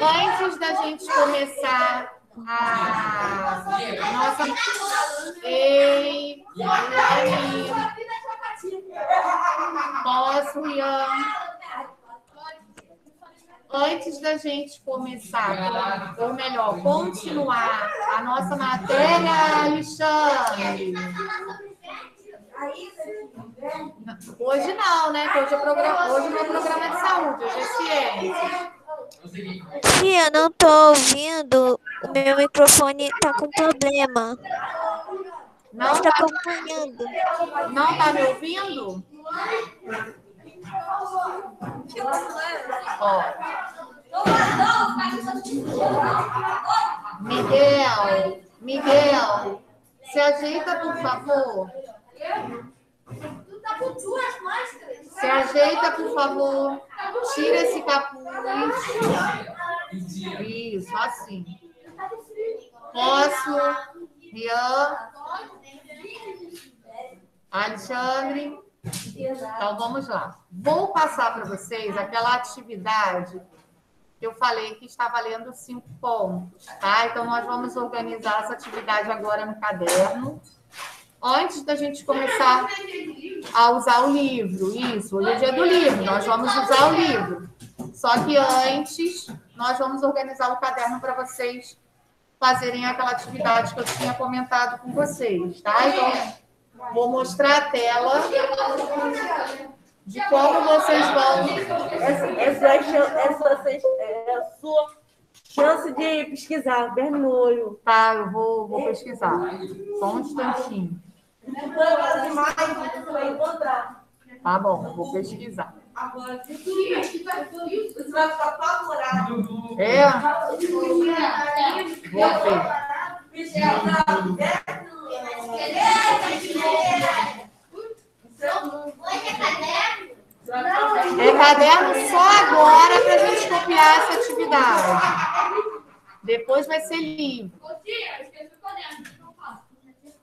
Antes da gente começar a nossa. Ei, Posso, Ian? Antes da gente começar, ou melhor, continuar a nossa matéria, Alexandre. Hoje não, né? Hoje, é programa, hoje não é programa de saúde, hoje é ciência. Tia, não tô ouvindo. O meu microfone tá com problema. Não está tá acompanhando. Não tá me ouvindo? Ó. Miguel, Miguel, se ajeita, por favor. Se ajeita, por favor. Tira esse capuz. Isso, assim. Posso? Rian? Alexandre? Então, vamos lá. Vou passar para vocês aquela atividade que eu falei que está valendo cinco pontos, tá? Então, nós vamos organizar essa atividade agora no caderno antes da gente começar a usar o livro. Isso, hoje é dia do livro, nós vamos usar o livro. Só que antes, nós vamos organizar o caderno para vocês fazerem aquela atividade que eu tinha comentado com vocês, tá? Então, vou mostrar a tela de como vocês vão. Essa, essa, essa, é a sua chance de pesquisar, no olho. Tá, eu vou, vou pesquisar. Só um instantinho. Tá bom, vou pesquisar. Agora, se você vai ficar apavorado. É? É caderno só agora para a gente copiar essa atividade. Depois vai ser livro.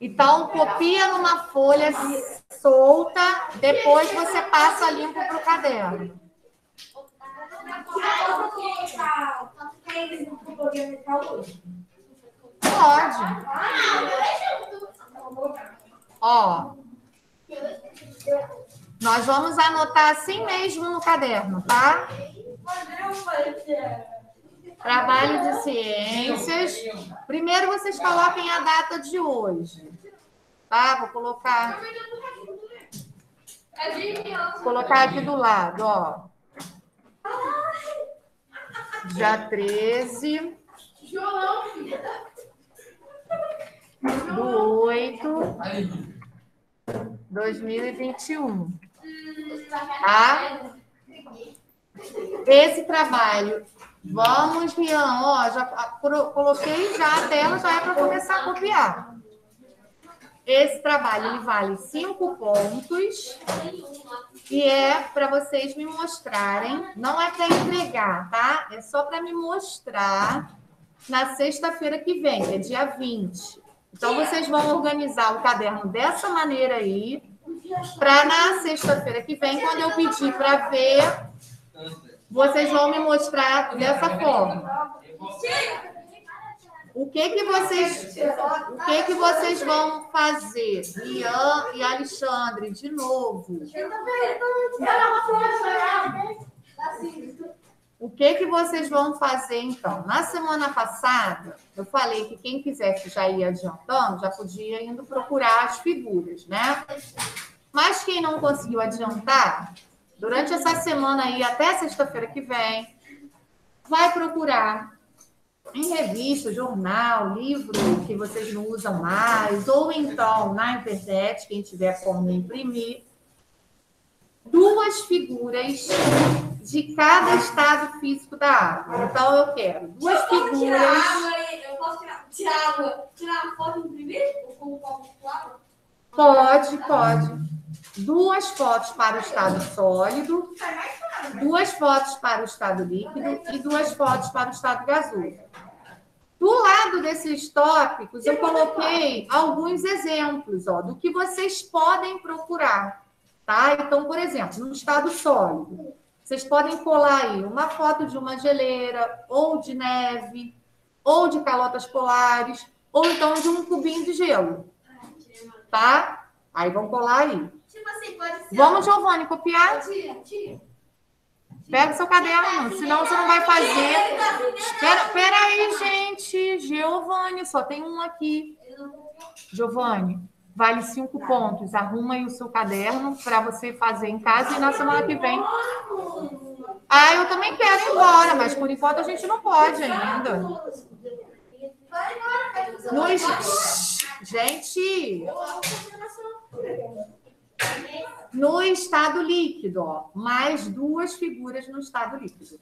Então, copia numa folha solta, depois você passa limpo para o caderno. Pode. Ó. Nós vamos anotar assim mesmo no caderno, tá? Trabalho de ciências. Primeiro vocês coloquem a data de hoje. Tá? Vou colocar. Vou colocar aqui do lado, ó. Dia 13 do 8 2021. Tá? Esse trabalho Vamos, Rian, ó, já coloquei já a tela, já é para começar a copiar. Esse trabalho ele vale cinco pontos e é para vocês me mostrarem, não é para entregar, tá? É só para me mostrar na sexta-feira que vem, que é dia 20. Então vocês vão organizar o caderno dessa maneira aí, para na sexta-feira que vem, quando eu pedir para ver vocês vão me mostrar dessa forma. O que que vocês, o que que vocês vão fazer, Ian e Alexandre, de novo? O que que vocês vão fazer então? Na semana passada, eu falei que quem quisesse já ir adiantando, já podia indo procurar as figuras, né? Mas quem não conseguiu adiantar, durante essa semana aí, até sexta-feira que vem, vai procurar em revista, jornal, livro que vocês não usam mais, ou então na internet, quem tiver como imprimir, duas figuras de cada estado físico da água. Então, eu quero duas figuras. Eu posso tirar, tirar água, tirar a foto e imprimir? Ou com um copo de água? Pode, pode duas fotos para o estado sólido, duas fotos para o estado líquido e duas fotos para o estado gasoso. Do lado desses tópicos, eu coloquei alguns exemplos ó, do que vocês podem procurar. Tá? Então, por exemplo, no estado sólido, vocês podem colar aí uma foto de uma geleira, ou de neve, ou de calotas polares, ou então de um cubinho de gelo. Tá? Aí vão colar aí. Tipo assim, pode ser. Vamos, Giovanni, copiar? Tira, tira. Pega o seu caderno, senão você não vai fazer. Espera, espera aí, gente. Giovanni, só tem um aqui. Giovanni, vale cinco pontos. Arruma aí o seu caderno para você fazer em casa e na semana que vem. Ah, eu também quero ir embora, mas por enquanto a gente não pode ainda. Nos... Gente, no estado líquido, ó, mais duas figuras no estado líquido.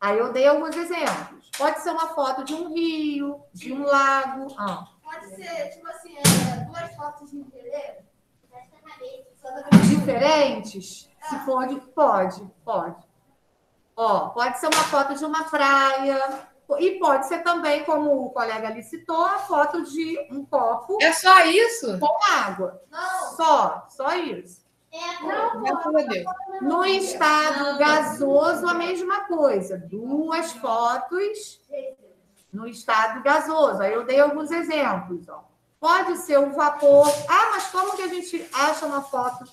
Aí eu dei alguns exemplos. Pode ser uma foto de um rio, de um lago. Ah, Pode ser, tipo assim, é, duas fotos de da diferentes? Se for de... Pode, pode. Ó, pode ser uma foto de uma praia. E pode ser também, como o colega ali citou, a foto de um copo É só isso? com água. Não, Só, só isso. é não, a Deus. No estado gasoso, a mesma coisa. Duas fotos no estado gasoso. Aí eu dei alguns exemplos. Ó. Pode ser o vapor. Ah, mas como que a gente acha uma foto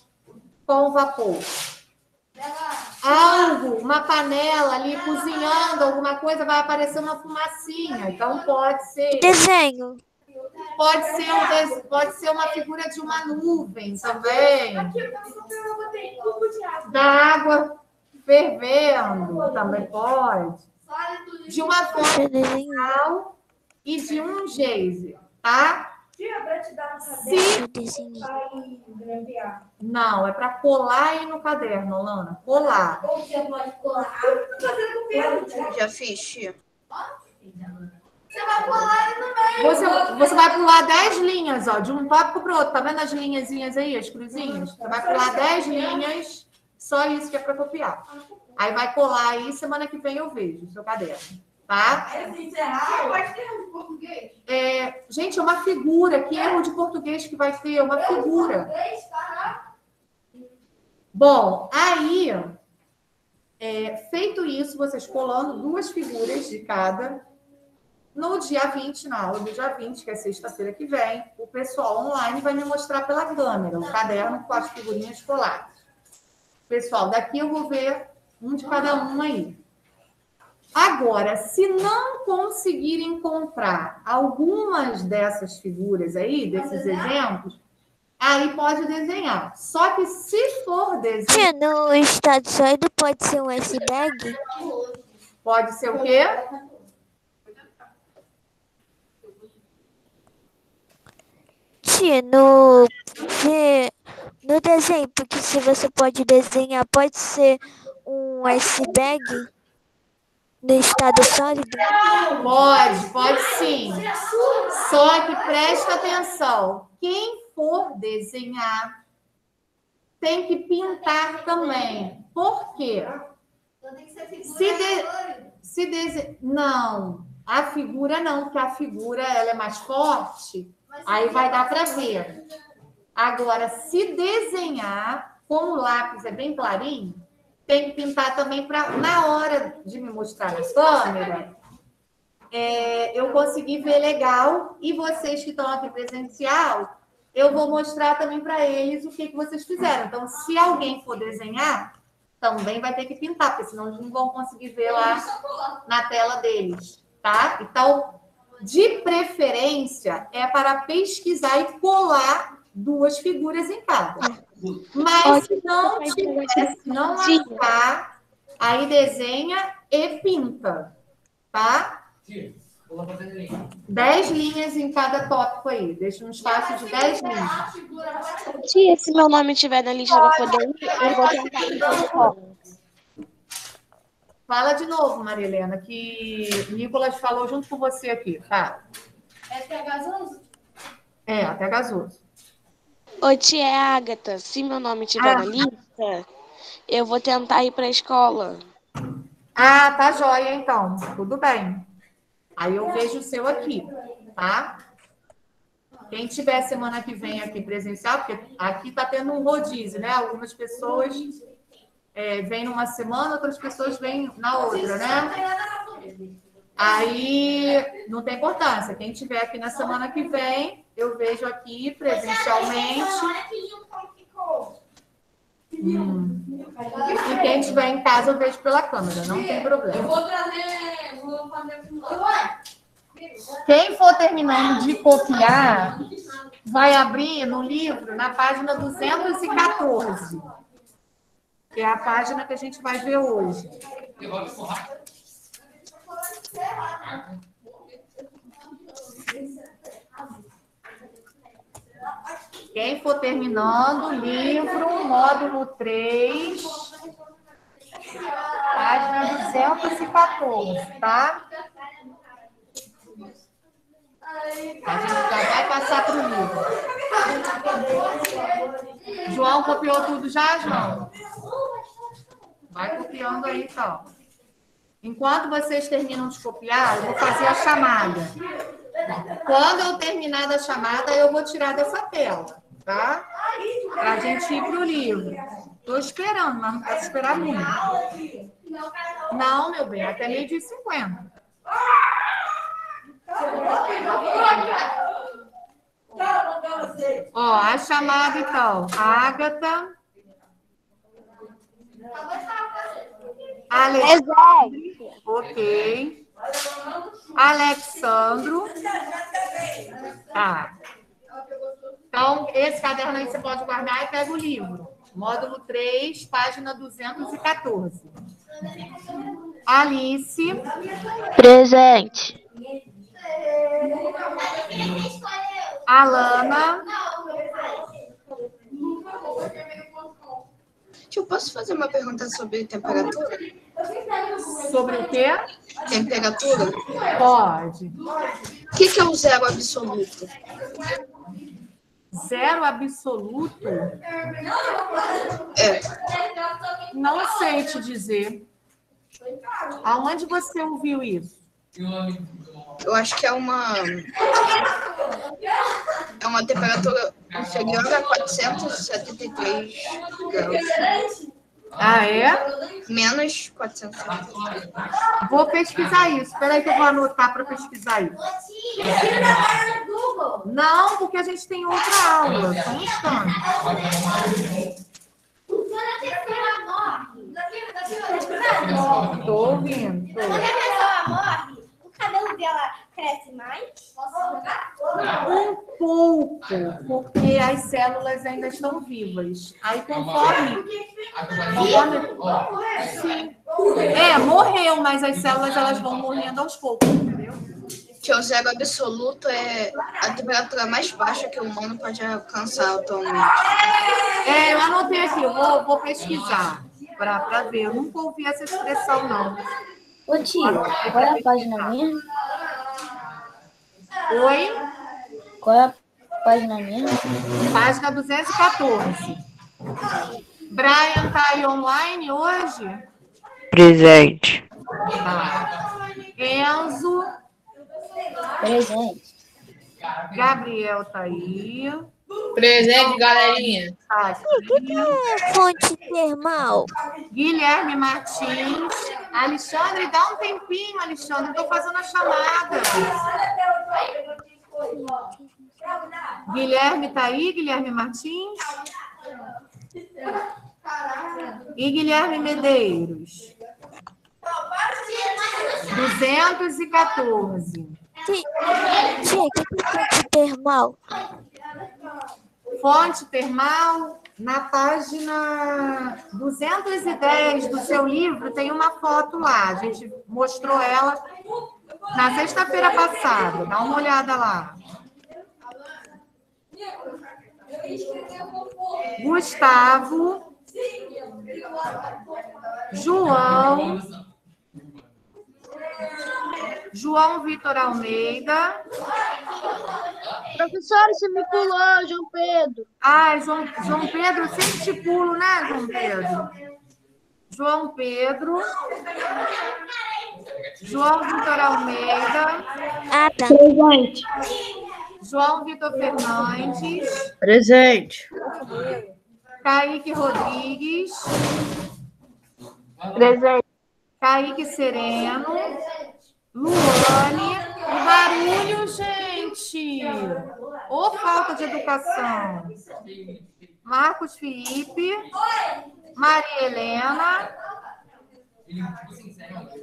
com vapor? Algo, uma panela ali cozinhando alguma coisa, vai aparecer uma fumacinha. Então pode ser, Desenho. pode ser, um pode ser uma figura de uma nuvem também. Da água fervendo também pode. De uma real e de um geyser, tá? Tira pra te dar um caderno Eu aí, grampear. não, é para colar aí no caderno, Alana. Colar. Ou você pode colar. Já fiz, tia. Você vai colar e não vai. Você, você vai pular 10 linhas, ó, de um tópico para outro. Tá vendo as linhazinhas aí, as cruzinhas? Você vai pular 10 linhas, só isso que é para copiar. Aí vai colar aí, semana que vem eu vejo o seu caderno, tá? Esse encerrar, pode ter um português. É, gente, é uma figura. Que erro de português que vai ter? Uma figura. Caraca. Bom, aí, é, feito isso, vocês colando duas figuras de cada, no dia 20, na aula do dia 20, que é sexta-feira que vem, o pessoal online vai me mostrar pela câmera o caderno com as figurinhas coladas. Pessoal, daqui eu vou ver um de cada um aí. Agora, se não conseguir encontrar algumas dessas figuras aí, desses exemplos, aí pode desenhar. Só que se for desenhar, Tia, no estado sólido pode ser um iceberg? pode ser o quê? Tia, no, no desenho, porque se você pode desenhar, pode ser um iceberg no estado sólido? Pode, pode sim. Só que presta atenção. Quem for desenhar tem que pintar também. Por quê? Se de-. Se dese... Não, a figura não, porque a figura ela é mais forte, aí vai dar para ver. Agora, se desenhar, como o lápis é bem clarinho, tem que pintar também para na hora de me mostrar na câmera, é, eu conseguir ver legal e vocês que estão aqui presencial, eu vou mostrar também para eles o que, que vocês fizeram. Então, se alguém for desenhar, também vai ter que pintar, porque senão eles não vão conseguir ver lá na tela deles, tá? Então, de preferência, é para pesquisar e colar duas figuras em cada. Mas se não tiver, se não achar, aí desenha e pinta, tá? Dez linhas em cada tópico aí. Deixa um espaço de dez linhas. Pode Tia, se meu nome estiver na lista para poder ir, eu vou tentar. Fala de novo, Maria Helena, que o Nicolas falou junto com você aqui. Fala. é ter gasoso? É, até gasoso. Ô, tia, Agatha. Se meu nome estiver Ah. na lista, eu vou tentar ir para a escola. Ah, tá joia, então. Tudo bem. Aí eu vejo o seu aqui, tá? Quem tiver semana que vem aqui presencial, porque aqui está tendo um rodízio, né? Algumas pessoas é, vêm numa semana, outras pessoas vêm na outra, né? Aí não tem importância. Quem tiver aqui na semana que vem, eu vejo aqui presencialmente. Hum. E quem estiver em casa, eu vejo pela câmera, não tem Eu problema. vou trazer. Vou fazer Quem for terminando de copiar, vai abrir no livro, na página 214, que é a página que a gente vai ver hoje. Quem for terminando, livro, módulo 3, página 214, tá? A gente já vai passar para o livro. João copiou tudo já, João? Vai copiando aí, então. Enquanto vocês terminam de copiar, eu vou fazer a chamada. Quando eu terminar da chamada, eu vou tirar dessa tela, tá? Para a gente ir para o livro. Estou esperando, mas não posso esperar muito. Não, meu bem, até meio-dia e cinquenta. Ó, a chamada, então. Ágata. Ale... Ok. Alexandro. Tá. Então, esse caderno aí você pode guardar e pega o livro. Módulo 3, página 214. Alice. Presente. Alana. Tio, posso fazer uma pergunta sobre temperatura? Sobre o quê? Temperatura? Pode. O que, que é o zero absoluto? Zero absoluto? É, Não sei te dizer. Aonde você ouviu isso? eu acho que é uma. É uma temperatura inferior a 473 graus. Ah, é? Menos 473. Vou pesquisar isso. Espera aí que eu vou anotar para pesquisar isso. Não, porque a gente tem outra aula. Só um instante. Tô ouvindo. Quando a pessoa morre, o cabelo dela cresce mais? Um pouco, porque as células ainda estão vivas. Aí conforme. conforme sim. É, morreu, mas as células elas vão morrendo aos poucos, entendeu? Que o zero absoluto é a temperatura mais baixa que o humano pode alcançar atualmente. É, eu anotei aqui, eu vou, vou pesquisar para ver. Eu nunca ouvi essa expressão, não. Ô qual é a página mesmo? Oi? Qual é a página mesmo? Página 214. Brian tá aí online hoje? Presente. Tá. Enzo, Presente. Gabriel tá aí. Presente, galerinha. Tá aqui. É fonte termal. Guilherme Martins. Alexandre, dá um tempinho, Alexandre. Tô fazendo a chamada. Guilherme tá aí, Guilherme Martins. E Guilherme Medeiros. 214. Tia, tia, o que é fonte termal? Fonte termal, na página 210 do seu livro, tem uma foto lá. A gente mostrou ela na sexta-feira passada. Dá uma olhada lá. Gustavo, João, João Vitor Almeida. Professora, você me pulou, João Pedro. Ah, João, João Pedro, eu sempre te pulo, né, João Pedro? João Pedro. João Vitor Almeida, Ah, tá. Presente. João Vitor Fernandes, Presente. Kaique Rodrigues, Presente. Kaique Sereno, Luane, o barulho, gente! Ô falta de educação! Marcos Felipe, Maria Helena,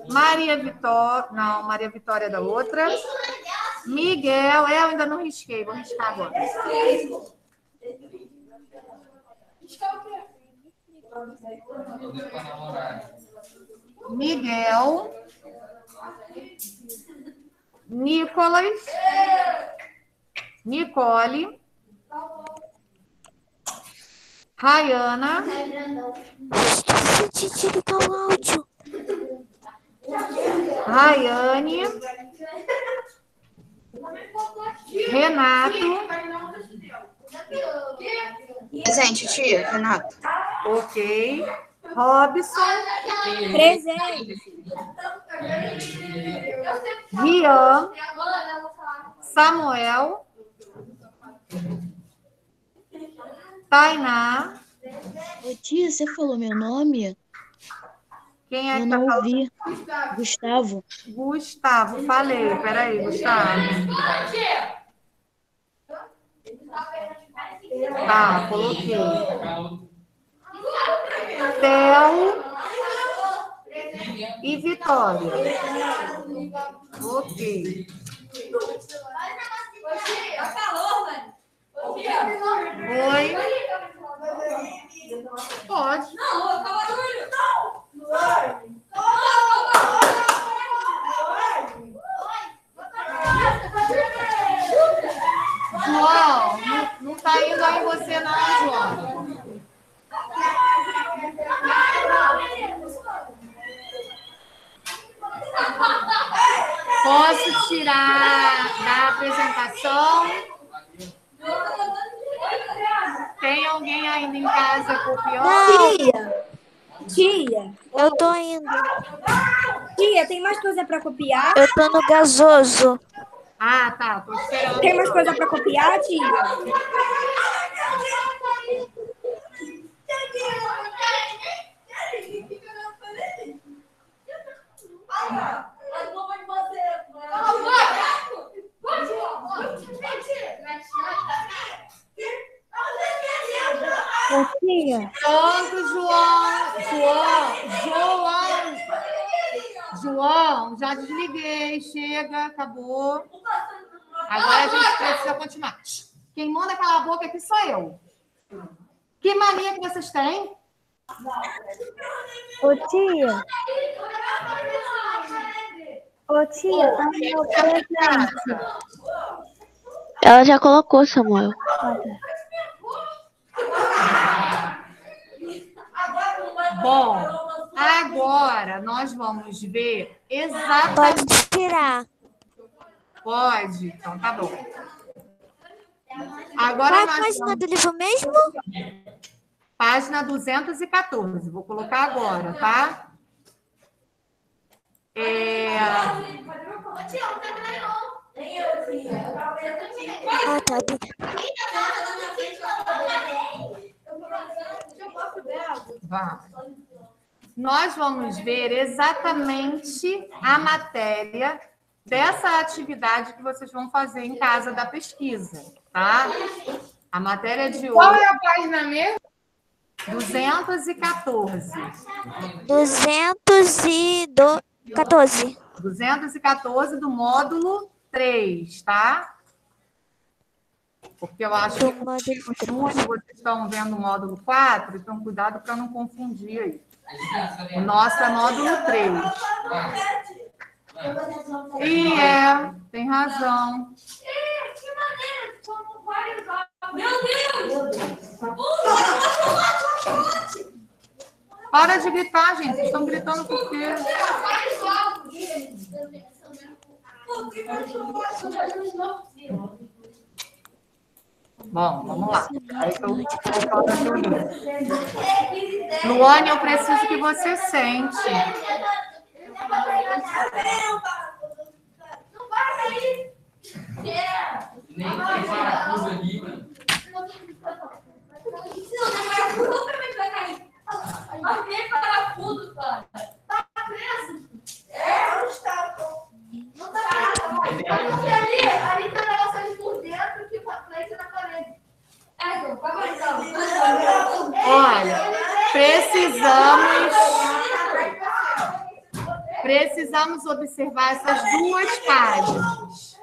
Maria Vitória, não, Maria Vitória é da outra, Miguel, é, eu ainda não risquei, vou riscar agora. Miguel, Nicolas, Nicole, Rayana, Esqueci de desligar o áudio. Rayane, Renato, Presente, tia, Renato. ok, Robson, Presente. Rian, Samuel, Tainá, Ô, tia, você falou meu nome? quem é Eu que tá não falando? ouvi. Gustavo. Gustavo, falei, peraí, Gustavo. Tá, coloquei. Theo e Vitória. Ok. Oi. Pode. João, não, não tá indo aí você não, João. Posso tirar da apresentação? Tem alguém ainda em casa copiando? Tia. Tia. eu tô indo. Tia, tem mais coisa pra copiar? Eu tô no gasoso. Ah, tá, tô esperando. Tem mais coisa pra copiar, tia? Tia. Pronto, João. João, João. João, já desliguei. Chega, acabou. Agora a gente precisa continuar. Quem manda calar a boca aqui sou eu. Que mania que vocês têm? Ô, tia. Ô, tia, tá meu presente. Ela já colocou, Samuel. Bom, agora nós vamos ver exatamente. Pode tirar. Pode? Então tá bom. Qual Agora é a página vamos... do livro mesmo? Página 214. Vou colocar agora, tá? É... Vá. Nós vamos ver exatamente a matéria dessa atividade que vocês vão fazer em casa da pesquisa, tá? A matéria de Qual hoje, é a página mesmo? 214. 214. 214 do módulo 3, tá? Porque eu acho que vocês estão vendo o módulo 4, então cuidado para não confundir aí. O nosso é módulo 3. E é, tem razão. Para de gritar, gente. Vocês estão gritando por quê? Bom, vamos lá. Aí eu vou. Luane, eu preciso que você sente. Não vai cair. Nem tem parafuso ali, mano. Precisamos observar essas duas páginas.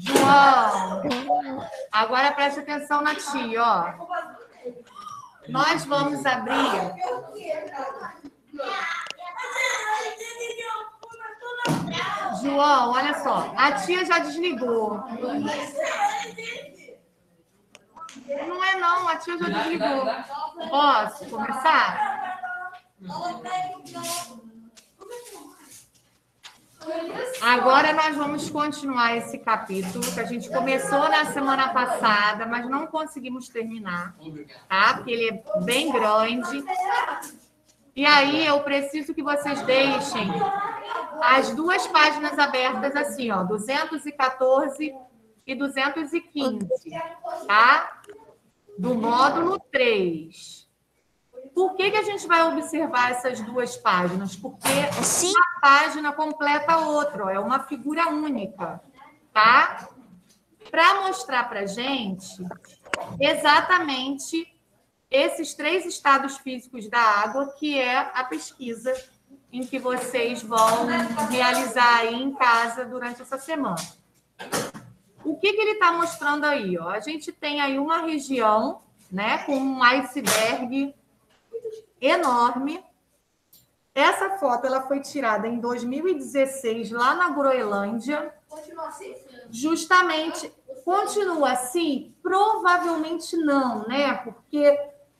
João, agora preste atenção na tia, ó. Nós vamos abrir. João, olha só, a tia já desligou. Não é não, a tia já desligou. Posso começar? Agora nós vamos continuar esse capítulo que a gente começou na semana passada, mas não conseguimos terminar, tá? Porque ele é bem grande. E aí eu preciso que vocês deixem as duas páginas abertas assim, ó, 214 e 215, tá? Do módulo 3. Por que, que a gente vai observar essas duas páginas? Porque Assim? uma página completa a outra, é uma figura única, tá? Para mostrar para gente exatamente esses três estados físicos da água, que é a pesquisa em que vocês vão realizar aí em casa durante essa semana. O que, que ele está mostrando aí? Ó? A gente tem aí uma região né, com um iceberg enorme. Essa foto ela foi tirada em 2016 lá na Groenlândia. Continua assim. Justamente continua assim? Provavelmente não, né? Porque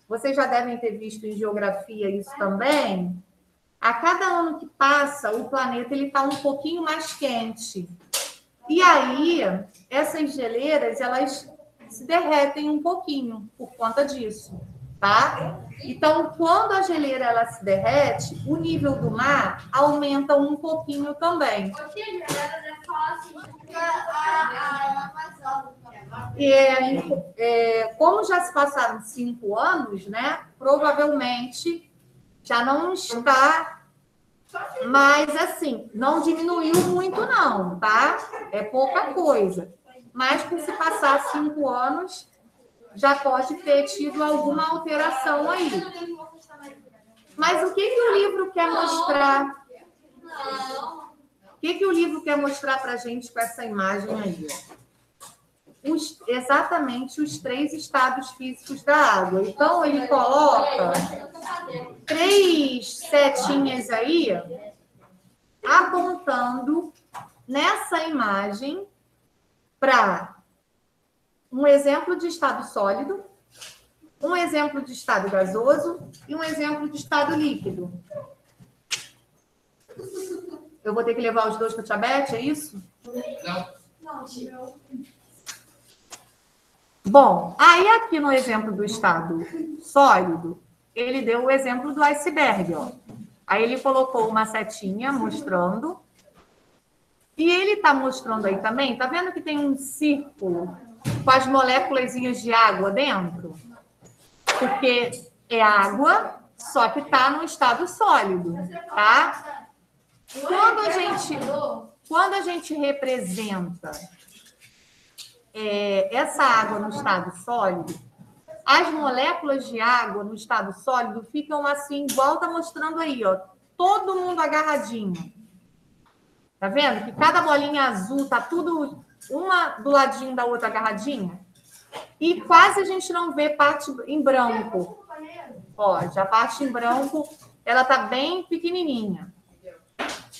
vocês já devem ter visto em geografia isso também. A cada ano que passa, o planeta ele está um pouquinho mais quente. E aí, essas geleiras, elas se derretem um pouquinho por conta disso, tá? Então, quando a geleira ela se derrete, o nível do mar aumenta um pouquinho também. É, é, como já se passaram cinco anos, né? Provavelmente já não está mais assim, não diminuiu muito, não, tá? É pouca coisa. Mas por se passar cinco anos, já pode ter tido alguma alteração aí. Mas o que, que o livro quer mostrar? O que, que o livro quer mostrar para a gente com essa imagem aí? Os, exatamente os três estados físicos da água. Então, ele coloca três setinhas aí, apontando nessa imagem para um exemplo de estado sólido, um exemplo de estado gasoso e um exemplo de estado líquido. Eu vou ter que levar os dois para o Tiabete, é isso? Não. Bom, aí aqui no exemplo do estado sólido, ele deu o exemplo do iceberg, ó. Aí ele colocou uma setinha mostrando. E ele está mostrando aí também, tá vendo que tem um círculo com as moléculas de água dentro? Porque é água, só que está no estado sólido, tá? Quando a gente, quando a gente representa é, essa água no estado sólido, as moléculas de água no estado sólido ficam assim, igual tá mostrando aí, ó, todo mundo agarradinho. Tá vendo? Que cada bolinha azul tá tudo uma do ladinho da outra agarradinha. E quase a gente não vê parte em branco. Ó, já a parte em branco, ela tá bem pequenininha.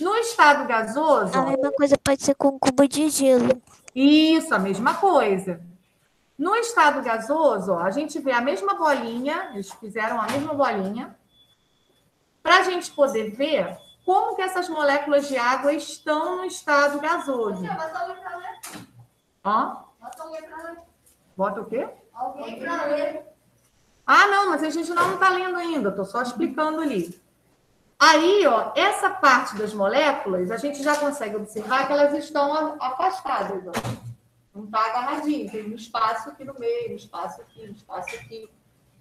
No estado gasoso, A mesma coisa pode ser com um cubo de gelo. isso, a mesma coisa. No estado gasoso, ó, a gente vê a mesma bolinha, eles fizeram a mesma bolinha, para a gente poder ver como que essas moléculas de água estão no estado gasoso. Ó, bota o quê? Alguém pra ler. Ah, não, mas a gente não está lendo ainda, estou só explicando ali. Aí, ó, essa parte das moléculas, a gente já consegue observar que elas estão afastadas, ó. Não está agarradinho, tem um espaço aqui no meio, um espaço aqui, um espaço aqui.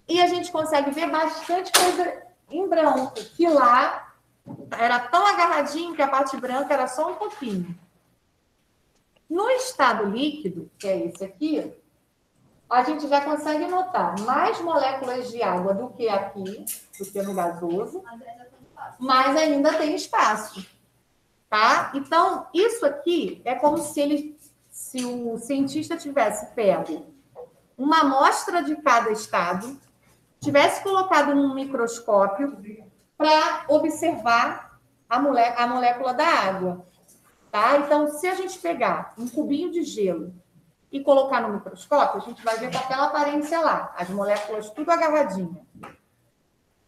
E a gente consegue ver bastante coisa em branco, que lá era tão agarradinho que a parte branca era só um pouquinho. No estado líquido, que é esse aqui, a gente já consegue notar mais moléculas de água do que aqui, do que no gasoso, mas ainda tem espaço, tá? Então, isso aqui é como se ele, se o cientista tivesse pego uma amostra de cada estado, tivesse colocado num microscópio para observar a, molé- a molécula da água, tá? Então, se a gente pegar um cubinho de gelo e colocar no microscópio, a gente vai ver com aquela aparência lá, as moléculas tudo agarradinha.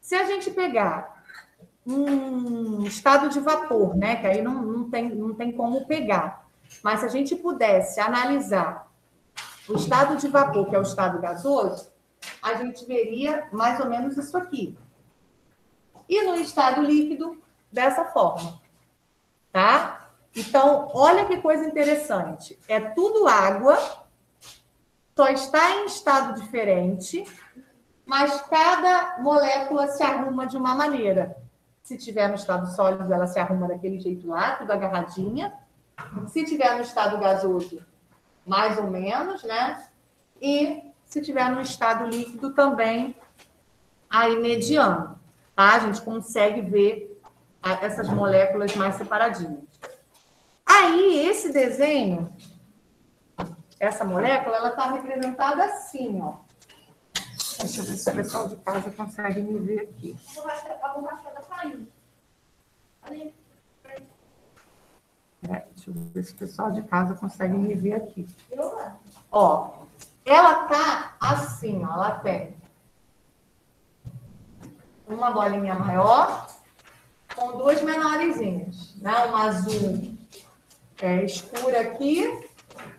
Se a gente pegar um estado de vapor, né, que aí não, não, tem, não tem como pegar, mas se a gente pudesse analisar o estado de vapor, que é o estado gasoso, a gente veria mais ou menos isso aqui. E no estado líquido, dessa forma, tá? Então, olha que coisa interessante. É tudo água, só está em estado diferente, mas cada molécula se arruma de uma maneira. Se tiver no estado sólido, ela se arruma daquele jeito lá, tudo agarradinha. Se tiver no estado gasoso, mais ou menos, né? E se tiver no estado líquido também, aí mediano, tá? A gente consegue ver essas moléculas mais separadinhas. Aí, esse desenho, essa molécula, ela está representada assim, ó. Deixa eu ver se o pessoal de casa consegue me ver aqui. É, deixa eu ver se o pessoal de casa consegue me ver aqui. Ó, ela tá assim, ó, ela tem uma bolinha maior com duas menorzinhas, né? Uma azul é, escura aqui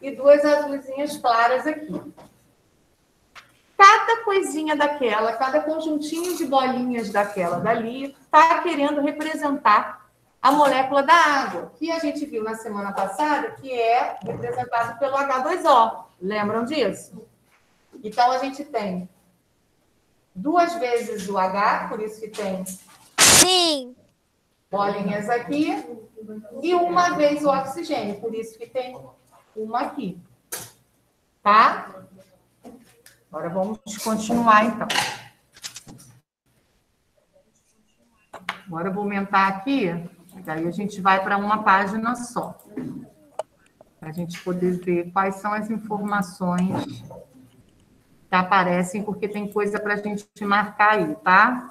e duas azulzinhas claras aqui. Cada coisinha daquela, cada conjuntinho de bolinhas daquela dali, está querendo representar a molécula da água, que a gente viu na semana passada, que é representado pelo H2O. Lembram disso? Então, a gente tem duas vezes o H, por isso que tem Sim. bolinhas aqui, e uma vez o oxigênio, por isso que tem uma aqui. Tá? Agora vamos continuar, então. Agora eu vou aumentar aqui, daí a gente vai para uma página só. Para a gente poder ver quais são as informações que aparecem, porque tem coisa para a gente marcar aí, tá?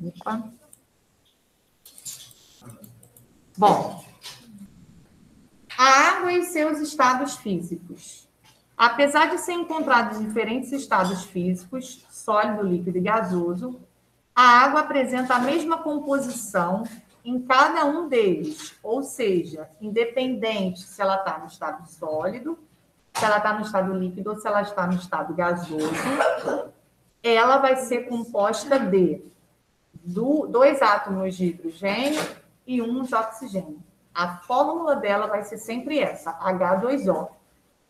Opa. Bom, a água e seus estados físicos. Apesar de ser encontrados em diferentes estados físicos, sólido, líquido e gasoso, a água apresenta a mesma composição em cada um deles, ou seja, independente se ela está no estado sólido, se ela está no estado líquido ou se ela está no estado gasoso, ela vai ser composta de do- dois átomos de hidrogênio e um de oxigênio. A fórmula dela vai ser sempre essa, H2O.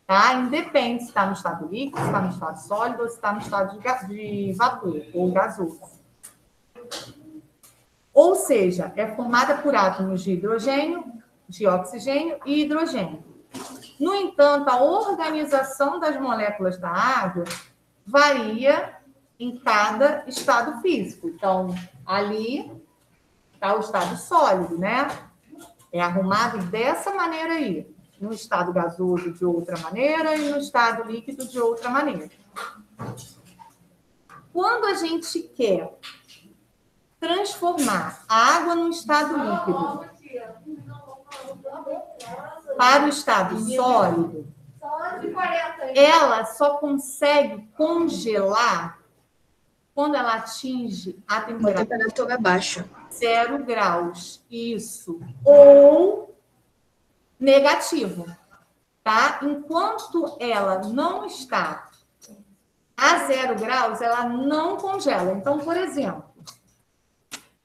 Tá? Independe se está no estado líquido, se está no estado sólido ou se está no estado de, de vapor ou gasoso. Ou seja, é formada por átomos de hidrogênio, de oxigênio e hidrogênio. No entanto, a organização das moléculas da água varia em cada estado físico. Então, ali está o estado sólido, né? É arrumado dessa maneira aí. No estado gasoso, de outra maneira, e no estado líquido, de outra maneira. Quando a gente quer transformar a água num estado líquido para o estado sólido, Só de 40 aí. ela só consegue congelar quando ela atinge a temperatura temperatura baixa. zero graus. Isso. Ou negativo. Tá? Enquanto ela não está a zero graus, ela não congela. Então, por exemplo,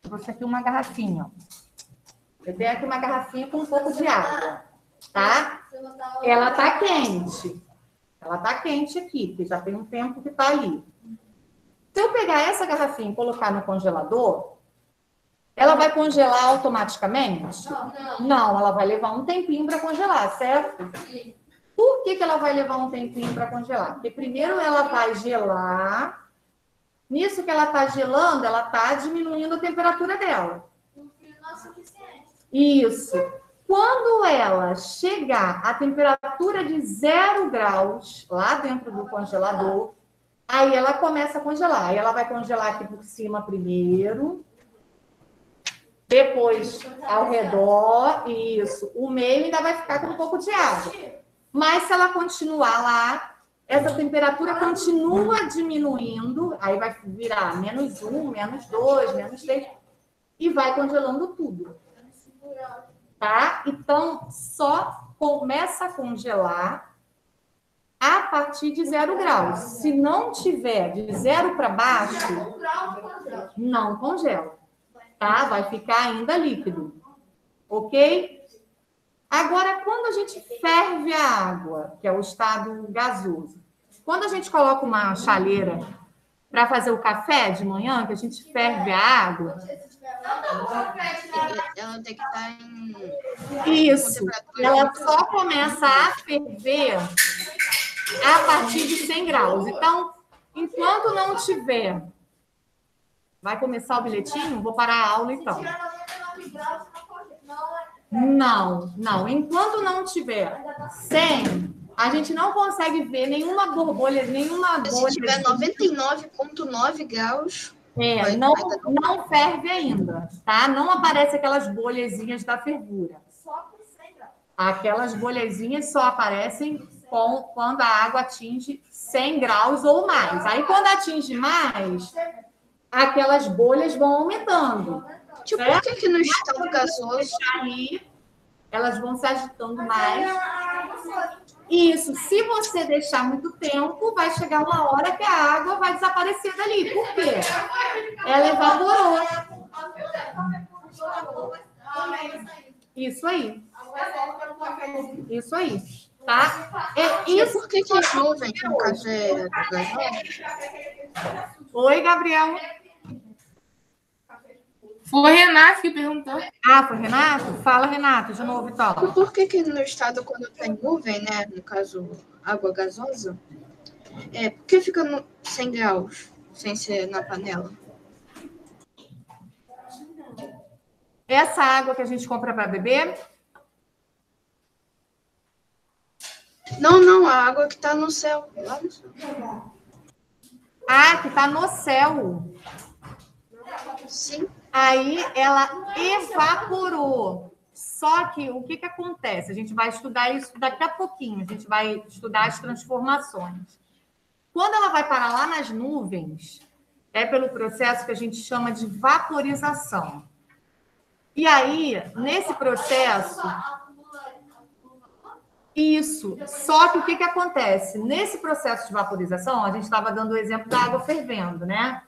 trouxe aqui uma garrafinha. ó. Eu tenho aqui uma garrafinha com um pouco de água, tá? Ela tá quente. Ela tá quente aqui, porque já tem um tempo que tá ali. Se eu pegar essa garrafinha e colocar no congelador, ela vai congelar automaticamente? Não, ela vai levar um tempinho para congelar, certo? Por que, que ela vai levar um tempinho para congelar? Porque primeiro ela vai gelar. Nisso que ela está gelando, ela está diminuindo a temperatura dela. Isso. Quando ela chegar à temperatura de zero graus lá dentro do congelador, aí ela começa a congelar. Aí ela vai congelar aqui por cima primeiro, depois ao redor, isso. O meio ainda vai ficar com um pouco de água. Mas se ela continuar lá, essa temperatura continua diminuindo, aí vai virar menos um, menos dois, menos três, e vai congelando tudo. Tá? Então, só começa a congelar a partir de zero graus. Se não tiver de zero para baixo, não congela. Tá? Vai ficar ainda líquido. Ok? Agora, quando a gente ferve a água, que é o estado gasoso, quando a gente coloca uma chaleira para fazer o café de manhã, que a gente ferve a água, Ela tem que estar em. Isso. Ela só começa a ferver a partir de 100 graus. Então, enquanto não tiver. Vai começar o bilhetinho? Vou parar a aula então. Não, não. Enquanto não tiver 100, a gente não consegue ver nenhuma borbolha, nenhuma Se bolha. tiver de- 99,9 graus, É, não, não ferve ainda, tá? Não aparece aquelas bolhazinhas da fervura. Aquelas bolhazinhas só aparecem com, quando a água atinge 100 graus ou mais. Aí, quando atinge mais, aquelas bolhas vão aumentando. tipo, por que, que no estado gasoso Aí, elas vão se agitando mais. Isso, se você deixar muito tempo, vai chegar uma hora que a água vai desaparecer dali. Por quê? Ela evaporou. Isso aí. Isso aí. Tá? É isso. por que, que as nuvens, no é gasoso? Oi, Gabriel. Foi o Renato que perguntou. Ah, foi Renato? Fala, Renato, de novo, então. E por que, que no estado, quando tem nuvem, né? No caso, água gasosa, é, por que fica no 100 graus, sem ser na panela? Essa água que a gente compra para beber, Não, não, a água que tá no céu. Lá no céu. ah, que está no céu. Sim. Aí ela evaporou. Só que o que, que acontece? A gente vai estudar isso daqui a pouquinho. A gente vai estudar as transformações. Quando ela vai parar lá nas nuvens, é pelo processo que a gente chama de vaporização. E aí, nesse processo, isso. Só que o que, que acontece? Nesse processo de vaporização, a gente estava dando o exemplo da água fervendo, né?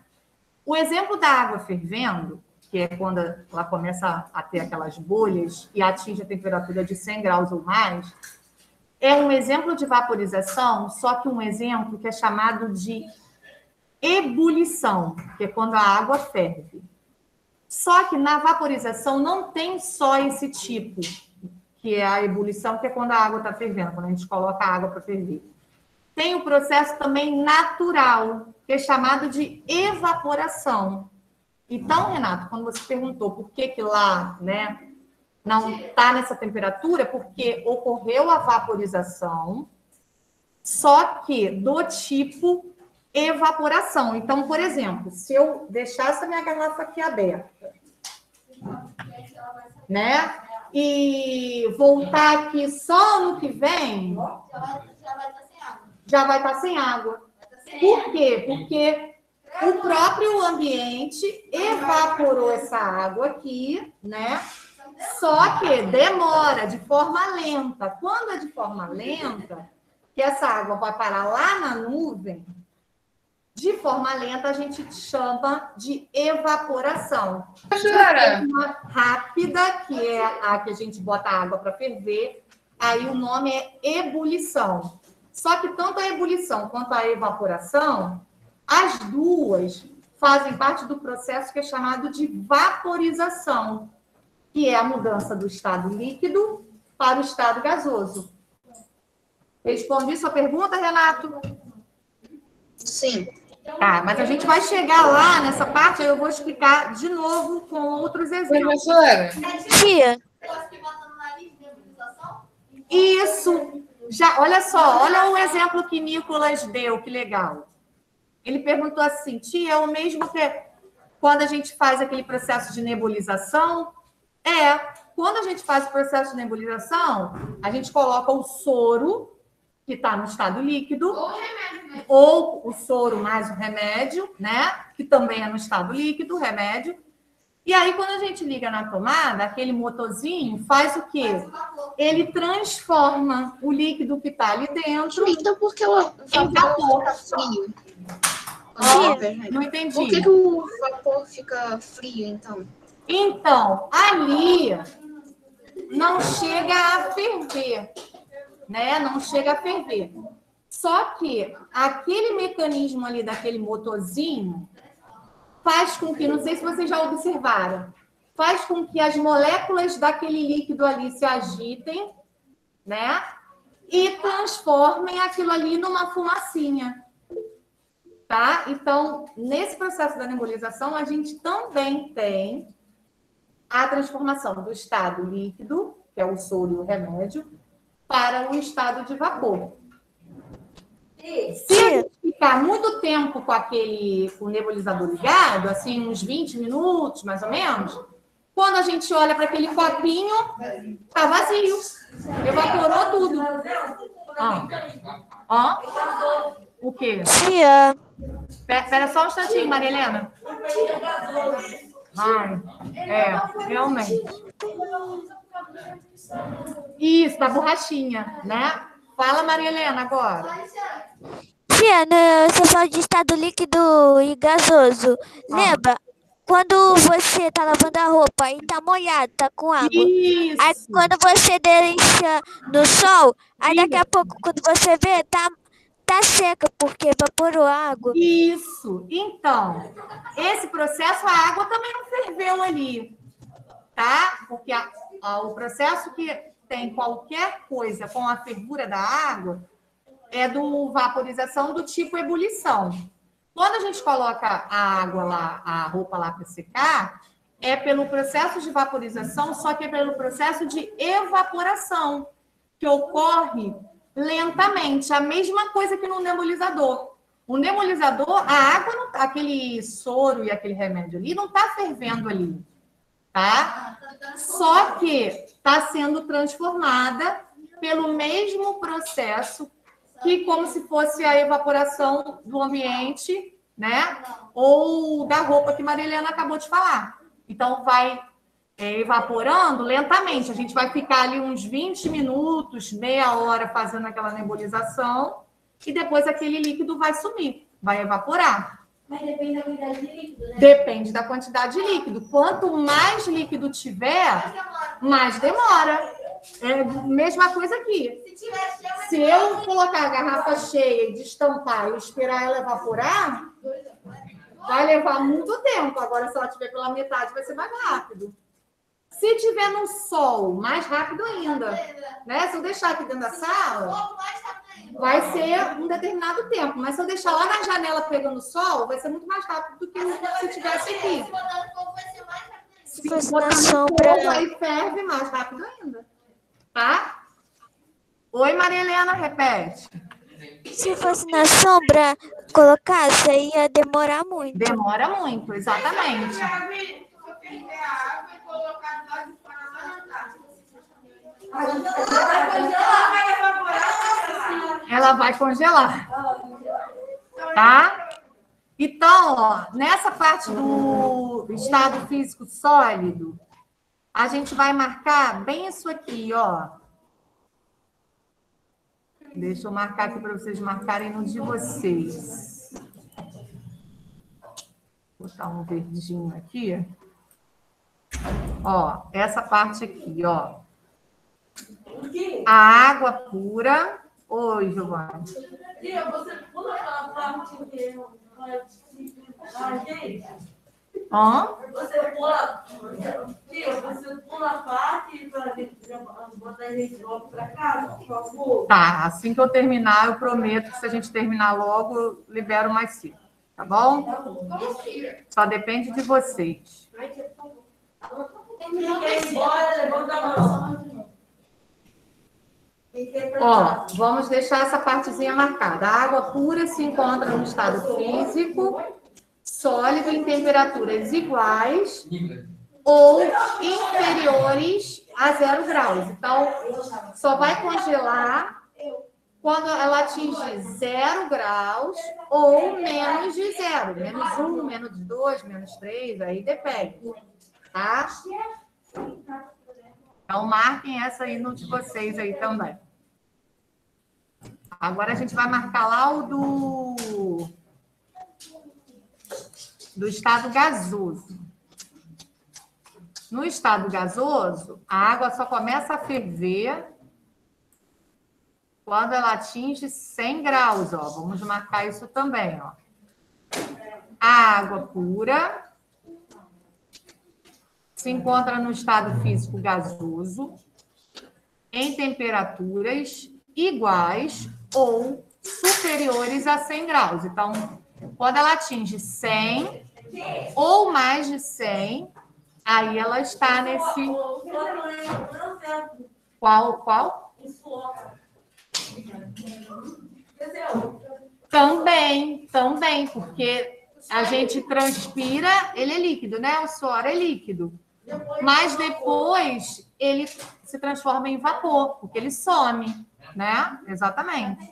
O exemplo da água fervendo, que é quando ela começa a ter aquelas bolhas e atinge a temperatura de 100 graus ou mais, é um exemplo de vaporização, só que um exemplo que é chamado de ebulição, que é quando a água ferve. Só que na vaporização não tem só esse tipo, que é a ebulição, que é quando a água está fervendo, quando a gente coloca a água para ferver. Tem o processo também natural, que é chamado de evaporação. Então, Renato, quando você perguntou por que, que lá né, não está nessa temperatura, porque ocorreu a vaporização, só que do tipo evaporação. Então, por exemplo, se eu deixar essa minha garrafa aqui aberta, né? E voltar aqui só ano que vem, já vai estar sem água. Por quê? Porque o próprio ambiente evaporou essa água aqui, né? Só que demora de forma lenta. Quando é de forma lenta, que essa água vai parar lá na nuvem, De forma lenta, a gente chama de evaporação. Professora, Uma rápida, que é a que a gente bota água para ferver, aí o nome é ebulição. Só que tanto a ebulição quanto a evaporação, as duas fazem parte do processo que é chamado de vaporização, que é a mudança do estado líquido para o estado gasoso. Respondi sua pergunta, Renato? Sim. Tá, mas a gente vai chegar lá nessa parte, aí eu vou explicar de novo com outros exemplos. professora, Tia? Isso. Já, olha só, olha o exemplo que Nicolas deu, que legal. Ele perguntou assim, tia, é o mesmo que quando a gente faz aquele processo de nebulização? É, quando a gente faz o processo de nebulização, a gente coloca o soro, que está no estado líquido, Ou remédio mesmo. ou o soro mais o remédio, né? Que também é no estado líquido, o remédio. E aí, quando a gente liga na tomada, aquele motorzinho faz o quê? Ele transforma o líquido que está ali dentro. Então por que o vapor fica frio? Quando Não entendi. Por que, que o vapor fica frio, então? Então, ali não chega a ferver, né? Não chega a ferver. Só que aquele mecanismo ali daquele motorzinho faz com que, não sei se vocês já observaram, faz com que as moléculas daquele líquido ali se agitem, né? E transformem aquilo ali numa fumacinha. Tá? Então, nesse processo da nebulização, a gente também tem a transformação do estado líquido, que é o soro e o remédio, para o estado de vapor. Se a gente ficar muito tempo com aquele com o nebulizador ligado, assim, uns 20 minutos, mais ou menos, quando a gente olha para aquele copinho, tá vazio. Evaporou tudo. Ó. Ó. O quê? tia, Pe- Pera só um instantinho, Maria Helena. Ai, é, realmente. Isso, da borrachinha, né? Fala, Maria Helena, agora. tia, né, você fala de estado líquido e gasoso. Lembra? Quando você tá lavando a roupa e tá molhado, tá com água. Aí Isso. quando você deixa no sol, aí daqui a pouco, quando você vê, tá, tá seca, porque evaporou água. Isso. Então, esse processo, a água também não ferveu ali, tá? Porque a- a- o processo que tem qualquer coisa com a fervura da água é do vaporização do tipo ebulição. Quando a gente coloca a água lá, a roupa lá para secar, é pelo processo de vaporização, só que é pelo processo de evaporação, que ocorre lentamente, a mesma coisa que no nebulizador. O nebulizador, a água, não, tá- aquele soro e aquele remédio ali, não está fervendo ali, tá? Só que está sendo transformada pelo mesmo processo que como se fosse a evaporação do ambiente, né? Ou da roupa que Maria Helena acabou de falar. Então, vai é, evaporando lentamente. A gente vai ficar ali uns 20 minutos, meia hora fazendo aquela nebulização e depois aquele líquido vai sumir, vai evaporar. Mas depende da quantidade de líquido, né? Depende da quantidade de líquido. Quanto mais líquido tiver, mais demora. É a mesma coisa aqui. Se tiver eu colocar a garrafa cheia e destampar e esperar ela evaporar, vai levar muito tempo. Agora, se ela estiver pela metade, vai ser mais rápido. Se tiver no sol, mais rápido ainda. Né? Se eu deixar aqui dentro da sala, vai ser um determinado tempo. Mas se eu deixar lá na janela pegando sol, vai ser muito mais rápido do que se tivesse aqui. Se botar no fogo, vai ser mais rápido ainda. Se fosse botar na no sombra, fogo, aí ferve mais rápido ainda. Tá? Oi, Maria Helena, repete. se fosse na sombra, colocasse, aí ia demorar muito. Demora muito, exatamente. Ela vai congelar. Tá? Então, ó, nessa parte do estado físico sólido, a gente vai marcar bem isso aqui, ó. Deixa eu marcar aqui para vocês marcarem no de vocês. botar um verdinho aqui. Ó, essa parte aqui, ó. A água pura. Oi, Giovanni. Tia, você pula aquela parte que a gente. Hã? Você pula. Tia, você pula a parte para botar a gente logo para casa, por favor. Tá, assim que eu terminar, eu prometo que se a gente terminar logo, eu libero mais cedo. Tá bom? Só depende de vocês. Quem Ó, vamos deixar essa partezinha marcada. A água pura se encontra no estado físico, sólido em temperaturas iguais ou inferiores a zero graus. Então, só vai congelar quando ela atingir zero graus ou menos de zero. Menos um, menos dois, menos três, aí depende. Tá? Então, marquem essa aí no de vocês aí também. Agora a gente vai marcar lá o do, do estado gasoso. No estado gasoso, a água só começa a ferver quando ela atinge 100 graus, ó. Vamos marcar isso também, ó. A água pura se encontra no estado físico gasoso em temperaturas iguais ou superiores a 100 graus. Então, quando ela atinge 100 ou mais de 100, aí ela está nesse qual qual? Também, também, porque a gente transpira, ele é líquido, né? O suor é líquido. Mas depois ele se transforma em vapor, porque ele some, né? Exatamente.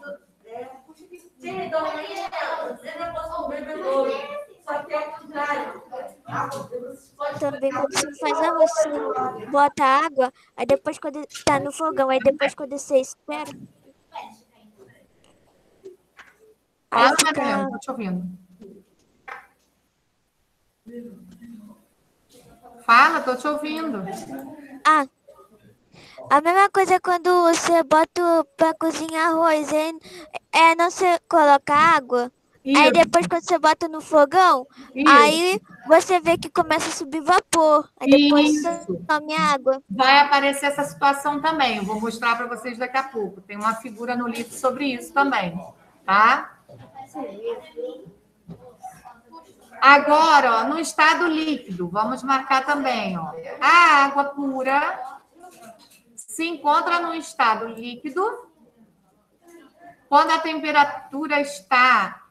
Também quando você faz a você bota água, aí depois quando tá no fogão, aí depois quando você espera, Fala, fica- Mariana, tô te ouvindo. Fala, tô te ouvindo. Ah, a mesma coisa quando você bota pra cozinhar arroz, é, é não você coloca água, aí Isso, depois quando você bota no fogão, isso. aí você vê que começa a subir vapor, aí depois Isso. some a água. Vai aparecer essa situação também. Eu vou mostrar para vocês daqui a pouco. Tem uma figura no livro sobre isso também, tá? Agora, ó, no estado líquido, vamos marcar também, ó. A água pura se encontra no estado líquido quando a temperatura está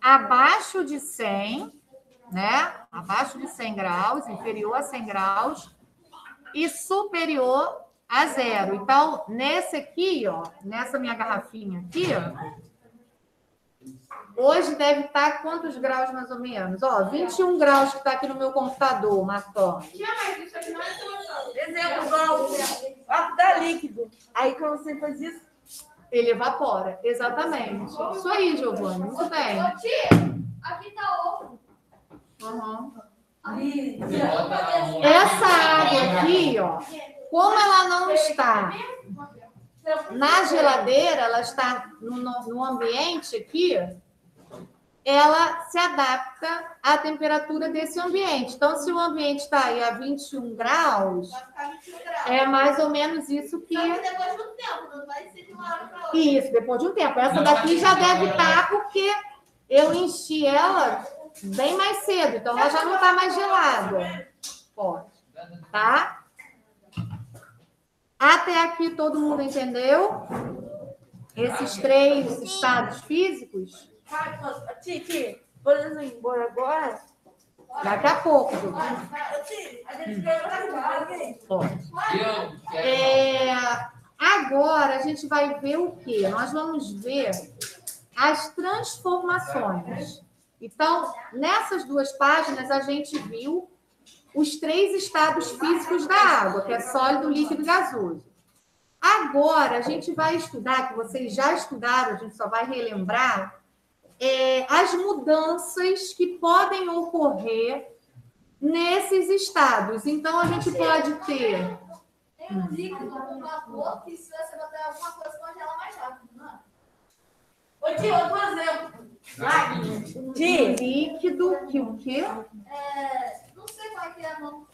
abaixo de 100, né? Abaixo de 100 graus, inferior a 100 graus e superior a zero. Então, nesse aqui, ó, nessa minha garrafinha aqui, ó, hoje deve estar quantos graus mais ou menos? Ó, 21 graus que está aqui no meu computador, Marcão. Exemplo, igual água dá líquido. Aí quando você faz isso, Ele evapora, exatamente. Isso aí, Giovanni, muito bem. Ô, tia, aqui tá ovo. Uhum. ali, Essa água aqui, ó, como ela não está na geladeira, ela está no, no- no ambiente aqui, ela se adapta à temperatura desse ambiente. Então, se o ambiente está aí a 21 graus, Vai ficar 21 graus. é mais ou menos isso que. Só que depois de um tempo, não vai ser de uma hora para outra. Isso, depois de um tempo. Essa daqui já deve estar, porque eu enchi ela bem mais cedo, então ela já não está mais gelada. Pode. Tá? Até aqui todo mundo entendeu? Esses três estados físicos? Titi, podemos ir embora agora? Daqui a pouco. Quero. É, agora a gente vai ver o quê? Nós vamos ver as transformações. Então, nessas duas páginas, a gente viu os três estados físicos da água, que é sólido, líquido e gasoso. Agora, a gente vai estudar, que vocês já estudaram, a gente só vai relembrar, é, as mudanças que podem ocorrer nesses estados. Então, a gente pode ter. Tem um líquido no vapor que se você botar alguma coisa congela mais rápido, não é? Ô tio, por exemplo, lágrimas. De líquido que o quê? É, não sei qual é que é, não.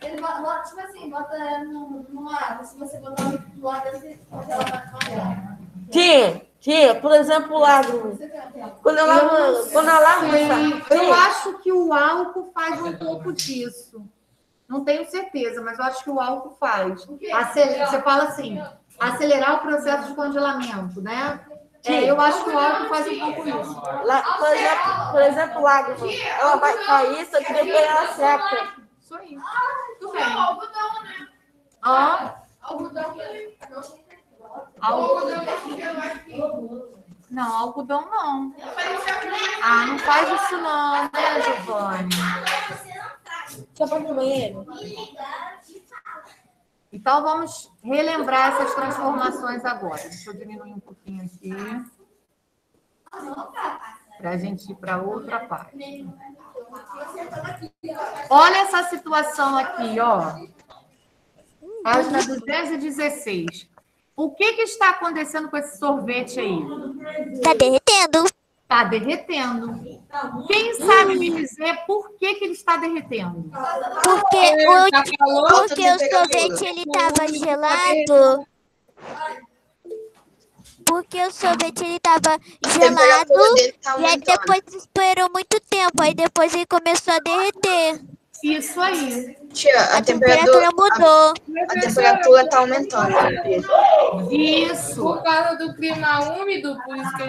Ele bota, tipo assim, bota no, no ar. Se você botar no ar, deve congela mais rápido. Tia, tia, por exemplo, lágrimas. Quando eu lavo, quando eu lavo. Eu acho que o álcool faz um pouco disso. Não tenho certeza, mas eu acho que o álcool faz. Acel- Você fala assim, acelerar o processo de congelamento, né? É, eu acho que o álcool faz um pouco isso. lá, por exemplo, por exemplo, lágrimas. Ela vai cair, só que depois ela seca. Isso aí. Tudo bem. Algodão, né? Hã? Algodão que Algodão. Não, algodão não. Ah, não faz isso não, né, Giovanni? Ir no banheiro. Então, vamos relembrar essas transformações agora. Deixa eu diminuir um pouquinho aqui. Para a gente ir para outra parte. Olha essa situação aqui, ó. Página 216. O que, que está acontecendo com esse sorvete aí? Tá derretendo. Está derretendo. Quem sabe me dizer por que, que ele está derretendo? Porque o, Tá calor, porque o sorvete ele tava gelado. Porque o sorvete ele tava A gelado tá e aí depois esperou muito tempo. Aí depois ele começou a derreter. Isso aí. Tia, a, A temperatura temperatura, mudou. a, a temperatura tá aumentando. Isso. Por causa do clima úmido, por isso que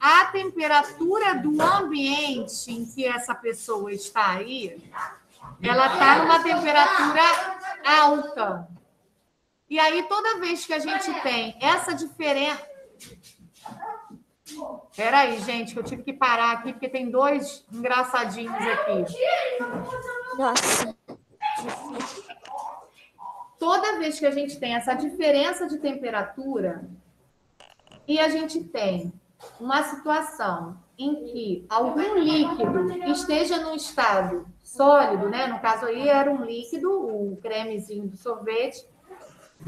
A, a temperatura do ambiente em que essa pessoa está aí, ela está numa temperatura alta. E aí, toda vez que a gente tem essa diferença. Peraí, gente, que eu tive que parar aqui, porque tem dois engraçadinhos aqui. Nossa. toda vez que a gente tem essa diferença de temperatura e a gente tem uma situação em que algum líquido esteja no estado sólido, né? No caso aí era um líquido, o cremezinho do sorvete,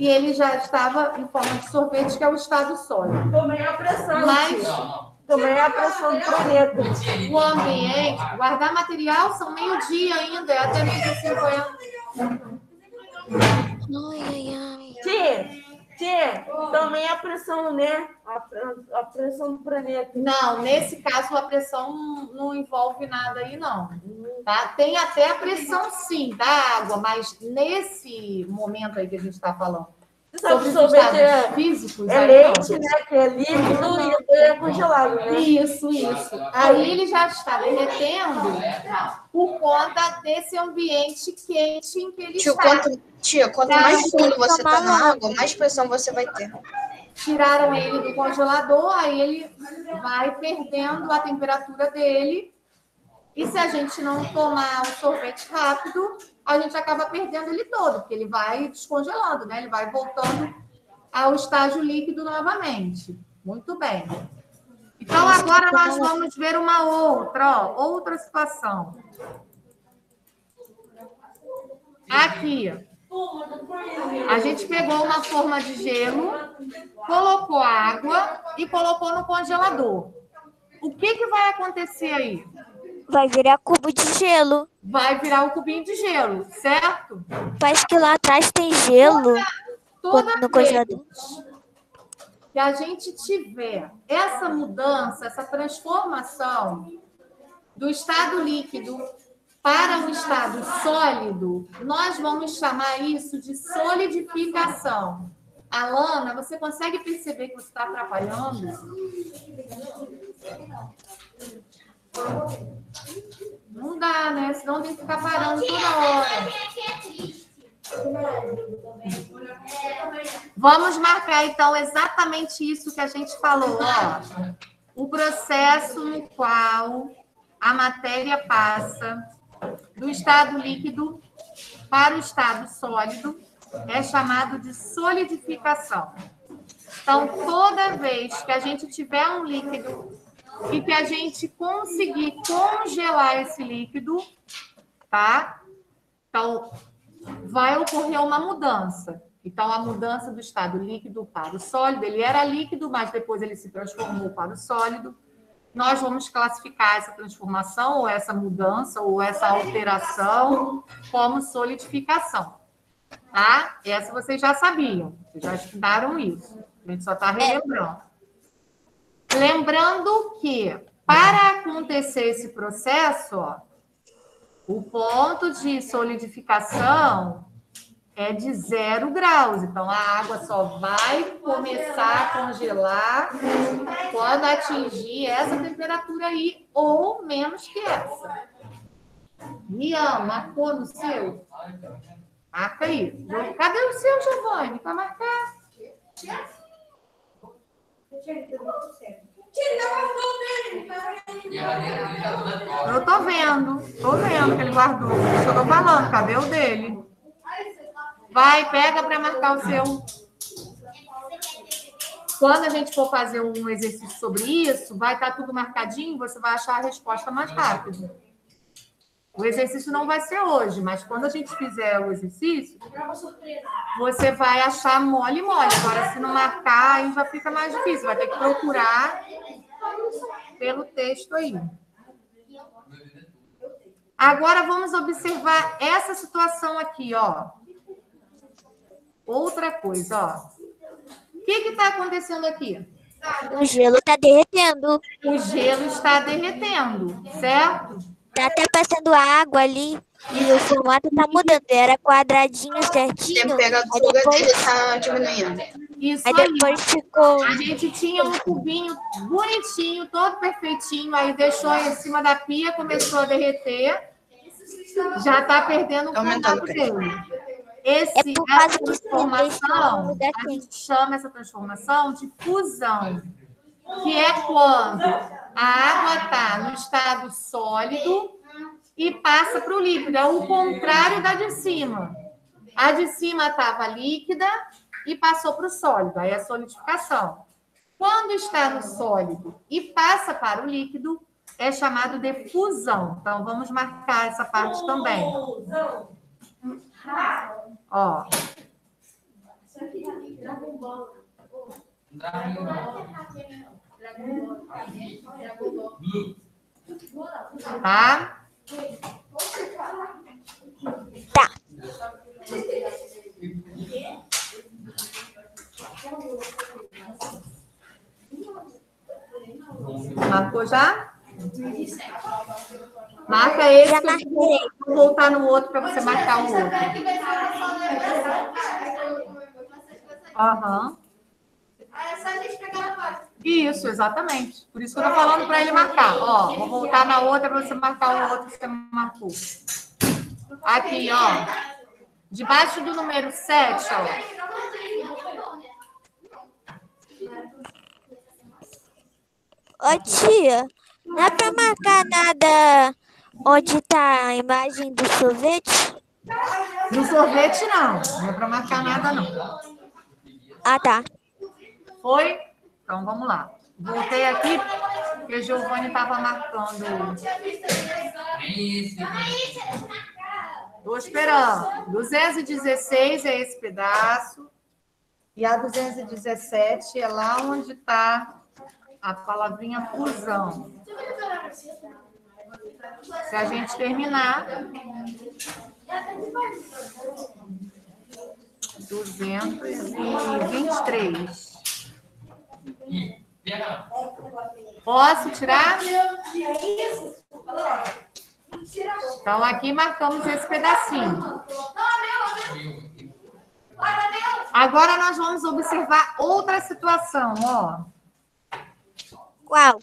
e ele já estava em forma de sorvete, que é o estado sólido. Tomei a pressão. Mas Tomei a pressão do planeta. o ambiente, guardar material são meio-dia ainda, é até meio-dia 50. Ai, ai, ai. Tia, tia, tomei a pressão, né? A, a pressão do planeta. Não, nesse caso a pressão não, envolve nada aí, não. Tá? Tem até a pressão, sim, da água, mas nesse momento aí que a gente está falando, Você sabe que sobre os sorvete estados é, físicos, é aí leite, não. né? Que é líquido e é congelado, né? Isso, isso. Aí ele já está derretendo por conta desse ambiente quente em que ele Tio, está. quanto, tia, quanto Tá, mais fundo você tá na água, mais pressão você vai ter. Tiraram ele do congelador, aí ele vai perdendo a temperatura dele. E se a gente não tomar o sorvete rápido, a gente acaba perdendo ele todo, porque ele vai descongelando, né? Ele vai voltando ao estágio líquido novamente. Muito bem. Então, agora nós vamos ver uma outra, ó, outra situação. Aqui, a gente pegou uma forma de gelo, colocou água e colocou no congelador. O que, que vai acontecer aí? Vai virar cubo de gelo. Vai virar um cubinho de gelo, certo? Parece que lá atrás tem gelo Toda no vez congelador. que a gente tiver essa mudança, essa transformação do estado líquido para o estado sólido, nós vamos chamar isso de solidificação. Alana, você consegue perceber que você está atrapalhando? Não dá, né? Senão tem que ficar parando toda hora. Vamos marcar, então, exatamente isso que a gente falou. Ó. O processo no qual a matéria passa do estado líquido para o estado sólido é chamado de solidificação. Então, toda vez que a gente tiver um líquido e que a gente conseguir congelar esse líquido, tá? Então, vai ocorrer uma mudança. Então, a mudança do estado líquido para o sólido, ele era líquido, mas depois ele se transformou para o sólido. Nós vamos classificar essa transformação, ou essa mudança, ou essa alteração, como solidificação. Tá? Essa vocês já sabiam, vocês já estudaram isso. A gente só está relembrando. Lembrando que, para acontecer esse processo, ó, o ponto de solidificação é de zero graus. Então, a água só vai começar a congelar quando atingir essa temperatura aí, ou menos que essa. Ian, marcou no seu? Marca aí. Cadê o seu, Giovanni, para marcar? Eu tô vendo, tô vendo que ele guardou. Eu tô falando, cadê o dele? Vai, pega para marcar o seu. Quando a gente for fazer um exercício sobre isso, vai estar tá tudo marcadinho, você vai achar a resposta mais rápido. O exercício não vai ser hoje, mas quando a gente fizer o exercício, você vai achar mole mole. Agora, se não marcar, aí já fica mais difícil. Vai ter que procurar pelo texto aí. Agora vamos observar essa situação aqui, ó. Outra coisa, ó. O que está acontecendo aqui? O gelo está derretendo. O gelo está derretendo, certo? Tá até passando água ali e o formato tá mudando. Era quadradinho certinho. A temperatura depois... dele tá diminuindo. Isso aí, aí depois ficou. A gente tinha um cubinho bonitinho, todo perfeitinho, aí deixou em cima da pia, começou a derreter. Já tá perdendo o contato dele. Esse, é por causa essa transformação, a gente chama essa transformação de fusão que é quando a água está no estado sólido e passa para o líquido. É o contrário da de cima. A de cima estava líquida e passou para o sólido. Aí é a solidificação. Quando está no sólido e passa para o líquido, é chamado de fusão. Então, vamos marcar essa parte também. Ó. Tá? Tá. Marcou já? Marca esse. Já marquei. Vou voltar no outro para você marcar o outro. Aham. Isso, exatamente. Por isso que eu tô falando para ele marcar. Ó, vou voltar na outra para você marcar o outro que você marcou. Aqui, ó. Debaixo do número 7, ó. Ô tia, não é para marcar nada onde está a imagem do sorvete? Do sorvete, não. Não é para marcar nada, não. Ah, tá. Foi? Então, vamos lá. Voltei aqui, porque o Giovanni estava marcando. Estou esperando. 216 é esse pedaço. E a 217 é lá onde está a palavrinha fusão. Se a gente terminar. 223. Posso tirar? Então, aqui marcamos esse pedacinho. Agora nós vamos observar outra situação, ó. Qual?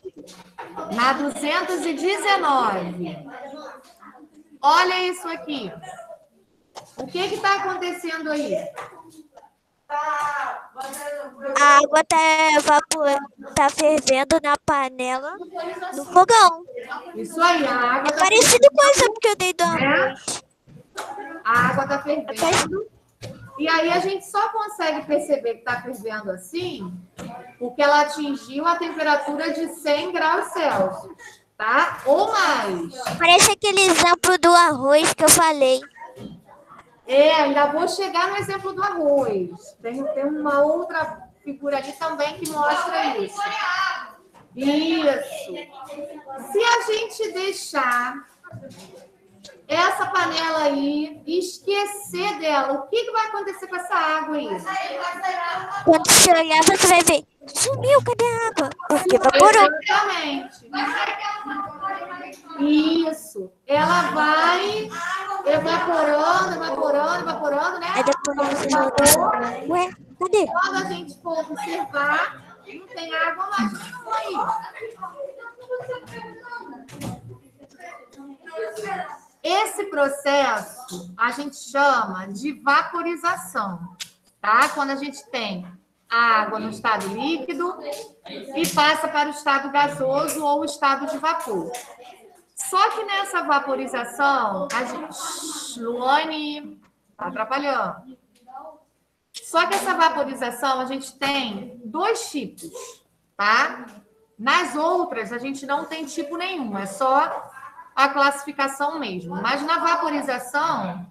Na 219. Olha isso aqui. O que está acontecendo aí? A água tá evaporando, tá fervendo na panela no fogão. Isso aí, a água. É tá parecido com essa que eu dei do é? A água tá fervendo E aí a gente só consegue perceber que está fervendo assim, porque ela atingiu a temperatura de 100 graus Celsius, tá? Ou mais. Parece aquele exemplo do arroz que eu falei. É, ainda vou chegar no exemplo do arroz. Tem, tem uma outra figura ali também que mostra isso. Isso. Se a gente deixar essa panela aí, esquecer dela, o que, que vai acontecer com essa água aí? Quando você olhar, você vai ver. Sumiu, cadê a água? Porque evaporou. Exatamente. Isso. Ela vai evaporando, evaporando, evaporando, né? Aí depois você volta. Ué, cadê? Quando a gente for observar, não tem água mais nenhuma aí. Esse processo a gente chama de vaporização, tá? Quando a gente tem a água no estado líquido e passa para o estado gasoso ou o estado de vapor. Só que nessa vaporização, a gente. Luane, tá atrapalhando. Só que essa vaporização a gente tem dois tipos, tá? Nas outras, a gente não tem tipo nenhum, é só a classificação mesmo. Mas na vaporização,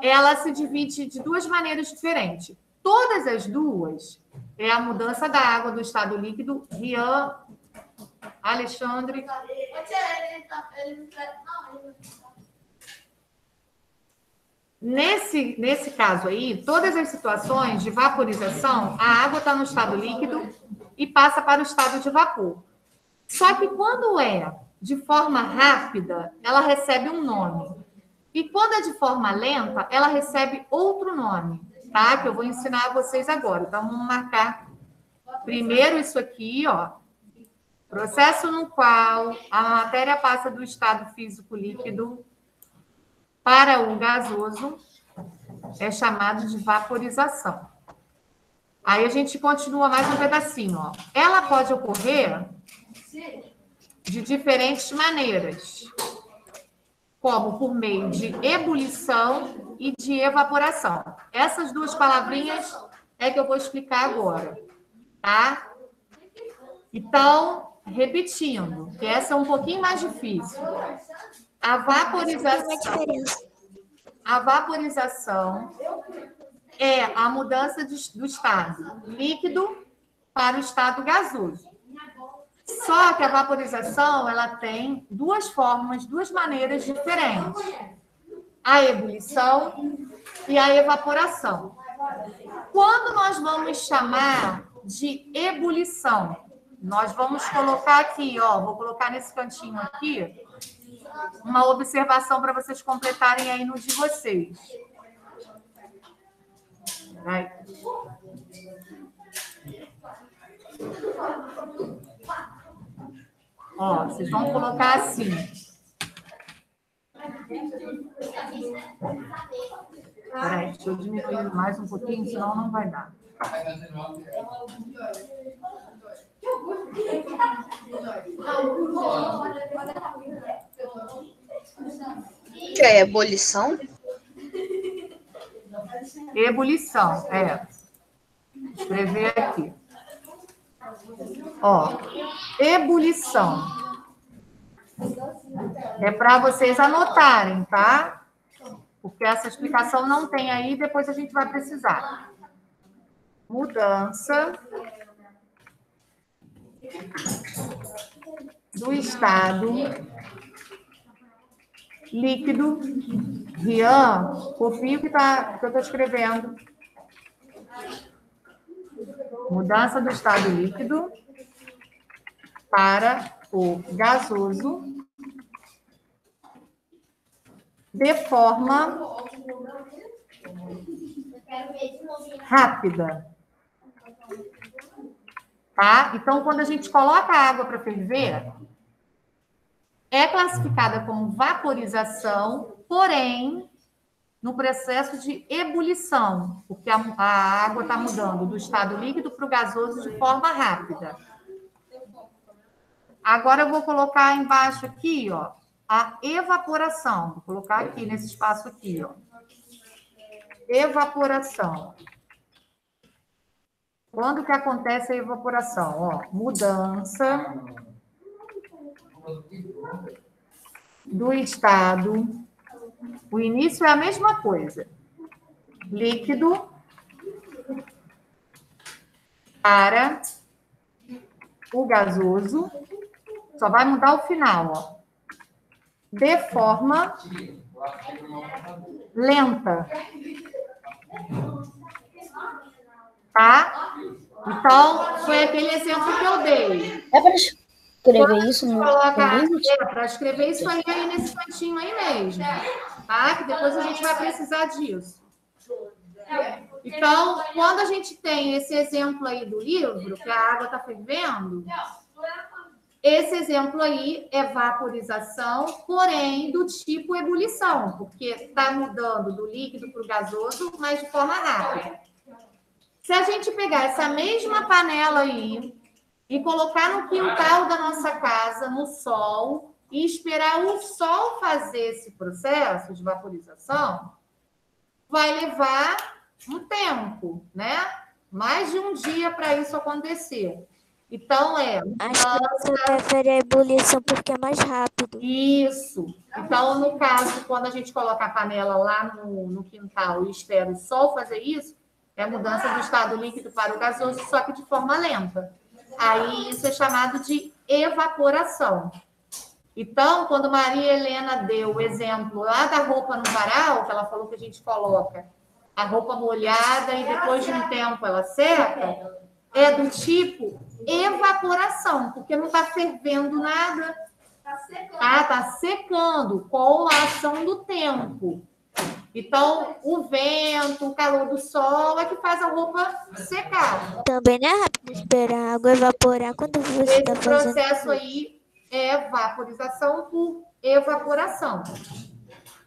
ela se divide de duas maneiras diferentes. Todas as duas é a mudança da água do estado líquido. Rian, Alexandre. Nesse, nesse caso aí, todas as situações de vaporização, a água está no estado líquido e passa para o estado de vapor. Só que quando é de forma rápida, ela recebe um nome. E quando é de forma lenta, ela recebe outro nome, tá? Que eu vou ensinar a vocês agora. Então, vamos marcar primeiro isso aqui, ó. Processo no qual a matéria passa do estado físico líquido para o gasoso é chamado de vaporização. Aí a gente continua mais um pedacinho, ó. Ela pode ocorrer de diferentes maneiras, como por meio de ebulição e de evaporação. Essas duas palavrinhas é que eu vou explicar agora, tá? Então, repetindo, que essa é um pouquinho mais difícil. A vaporização, a vaporização é a mudança de, do estado líquido para o estado gasoso. Só que a vaporização ela tem duas formas, duas maneiras diferentes: a ebulição e a evaporação. Quando nós vamos chamar de ebulição, nós vamos colocar aqui, ó, vou colocar nesse cantinho aqui uma observação para vocês completarem aí no de vocês. Vai. Ó, vocês vão colocar assim. Peraí, deixa eu diminuir mais um pouquinho, senão não vai dar. Que é ebulição? Ebulição, é. Escrever aqui. Ó, ebulição. É para vocês anotarem, tá? Porque essa explicação não tem aí, depois a gente vai precisar. Mudança do estado líquido. Rian, confio que, tá, que eu estou escrevendo. Mudança do estado líquido para o gasoso de forma rápida. Tá? Então, quando a gente coloca a água para ferver, é classificada como vaporização, porém, no processo de ebulição, porque a, a água está mudando do estado líquido para o gasoso de forma rápida. Agora eu vou colocar embaixo aqui, ó, a evaporação. Vou colocar aqui nesse espaço aqui, ó. evaporação. Quando que acontece a evaporação? Ó, mudança do estado. O início é a mesma coisa. Líquido para o gasoso. Só vai mudar o final, ó. De forma lenta. Tá? Então, foi aquele exemplo que eu dei. É para escrever isso no, Coloca, é, para escrever isso aí, aí nesse cantinho aí mesmo. Tá? Que depois a gente vai precisar disso. Então, quando a gente tem esse exemplo aí do livro, que a água está fervendo, esse exemplo aí é vaporização, porém do tipo ebulição, porque está mudando do líquido para o gasoso, mas de forma rápida. Se a gente pegar essa mesma panela aí e colocar no quintal da nossa casa, no sol, e esperar o sol fazer esse processo de vaporização, vai levar um tempo, né? Mais de um dia para isso acontecer. Então, é. Acho que você prefere a ebulição porque é mais rápido. Isso. Então, no caso, quando a gente coloca a panela lá no, no quintal e espera o sol fazer isso, é a mudança do estado líquido para o gasoso, só que de forma lenta. Aí isso é chamado de evaporação. Então, quando Maria Helena deu o exemplo lá da roupa no varal, que ela falou que a gente coloca a roupa molhada e depois de um tempo ela seca, é do tipo evaporação, porque não está fervendo nada. Ah, está secando com a ação do tempo. Então, o vento, o calor do sol é que faz a roupa secar. Também não é rápido esperar a água evaporar quando você Esse está fazendo. processo aí é vaporização por evaporação.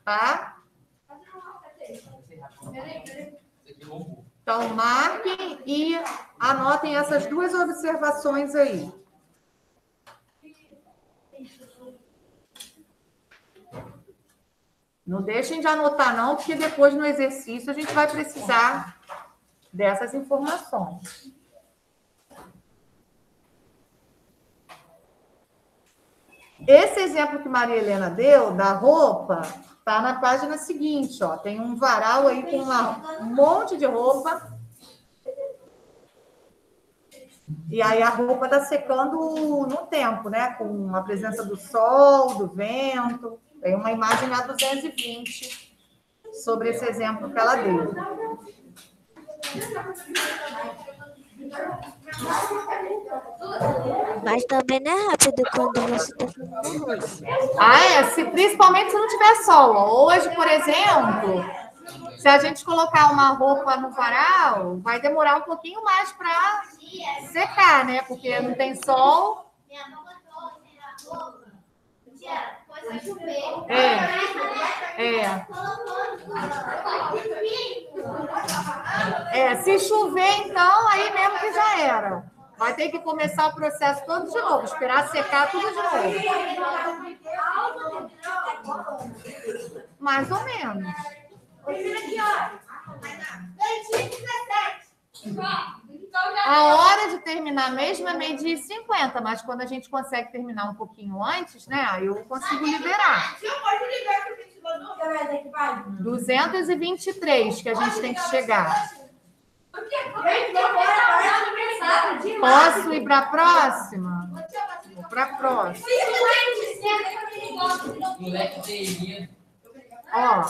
Tá? Então, marquem e anotem essas duas observações aí. Não deixem de anotar, não, porque depois no exercício a gente vai precisar dessas informações. Esse exemplo que Maria Helena deu da roupa tá na página seguinte, ó. Tem um varal aí com uma- um monte de roupa. E aí a roupa tá secando no tempo, né? Com a presença do sol, do vento. Tem uma imagem a 220 sobre esse exemplo que ela deu. Mas também não é rápido quando você está fazendo arroz. Ah, é? Se, principalmente se não tiver sol. Hoje, por exemplo, se a gente colocar uma roupa no varal, vai demorar um pouquinho mais para secar, né? Porque não tem sol. É. É. É, se chover, então, aí mesmo que já era. Vai ter que começar o processo todo de novo, esperar secar tudo de novo. Mais ou menos. A hora de terminar mesmo é meio-dia e 50, mas quando a gente consegue terminar um pouquinho antes, né? Aí eu consigo liberar. 223 que a gente tem que chegar. Posso ir para a próxima? Vou para a próxima. Moleque teria. Ó,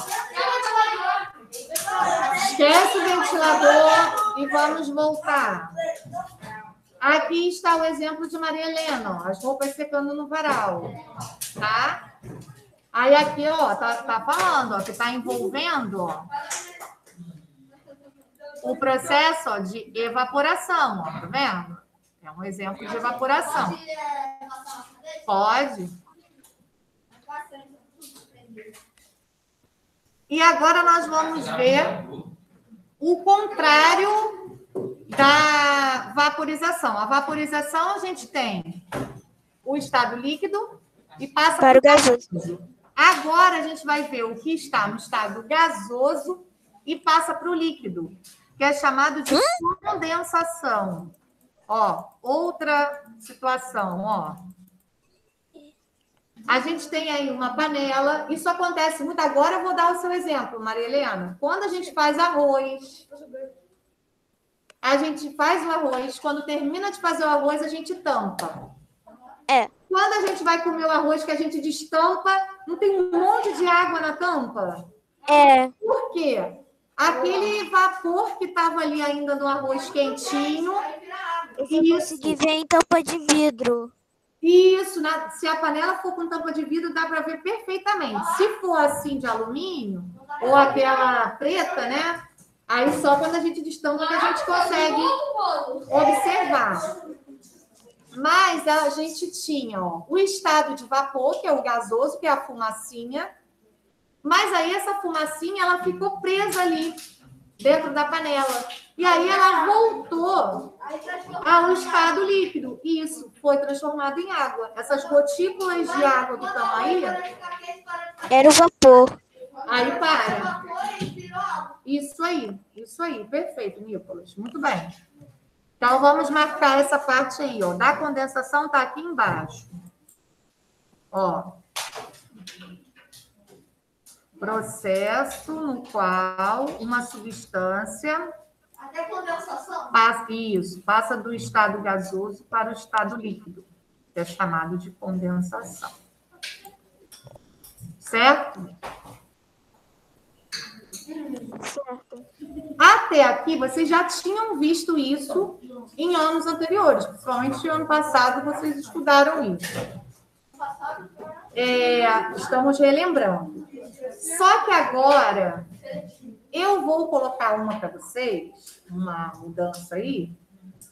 esquece o ventilador e vamos voltar. Aqui está o exemplo de Maria Helena, ó, as roupas secando no varal, tá? Aí aqui, ó, tá, tá falando, ó, que tá envolvendo, ó, o processo, ó, de evaporação, ó, tá vendo? É um exemplo de evaporação. Pode. E agora nós vamos ver o contrário da vaporização. A vaporização a gente tem o estado líquido e passa Para o gasoso. Agora a gente vai ver o que está no estado gasoso e passa para o líquido, que é chamado de condensação. Ó, outra situação, ó. A gente tem aí uma panela, isso acontece muito. Agora eu vou dar o seu exemplo, Maria Helena. Quando a gente faz arroz, a gente faz o arroz, quando termina de fazer o arroz, a gente tampa. É. Quando a gente vai comer o arroz que a gente destampa, não tem um monte de água na tampa? É. Por quê? Aquele vapor que estava ali ainda no arroz quentinho. Eu vou conseguir ver em tampa de vidro. Isso, na- se a panela for com tampa de vidro, dá para ver perfeitamente. Se for assim de alumínio, ou aquela preta, né? Aí só quando a gente destampa que a gente consegue observar. Mas a gente tinha ó, o estado de vapor, que é o gasoso, que é a fumacinha. Mas aí essa fumacinha ela ficou presa ali dentro da panela. E aí ela voltou ao estado líquido. E isso foi transformado em água. Essas gotículas de água que estão aí, Era o vapor. aí para. Isso aí, isso aí. Perfeito, Nicolas. Muito bem. Então, vamos marcar essa parte aí, ó. Da condensação está aqui embaixo. Ó. Processo no qual uma substância Até condensação. passa, isso, passa do estado gasoso para o estado líquido, que é chamado de condensação. Certo? Certo. Até aqui, vocês já tinham visto isso em anos anteriores, principalmente ano passado, vocês estudaram isso. É, estamos relembrando. Só que agora, eu vou colocar uma para vocês, uma mudança aí,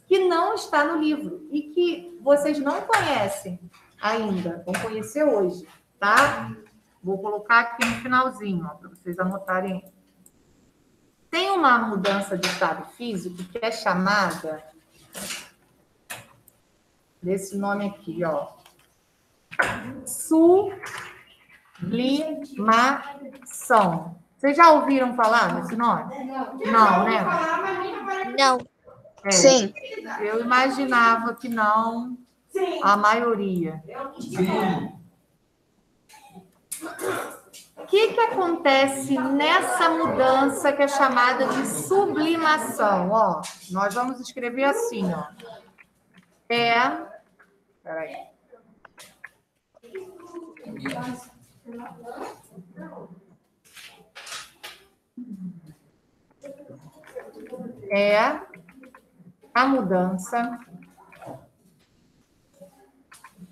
que não está no livro e que vocês não conhecem ainda, vão conhecer hoje, tá? Vou colocar aqui no finalzinho, para vocês anotarem. Tem uma mudança de estado físico que é chamada desse nome aqui, ó. Sublimação. Vocês já ouviram falar desse nome? Não, né? Não. É, Sim. Eu imaginava que não, a maioria. O que, que acontece nessa mudança que é chamada de sublimação? Ó, nós vamos escrever assim, ó. É. Peraí. É a mudança,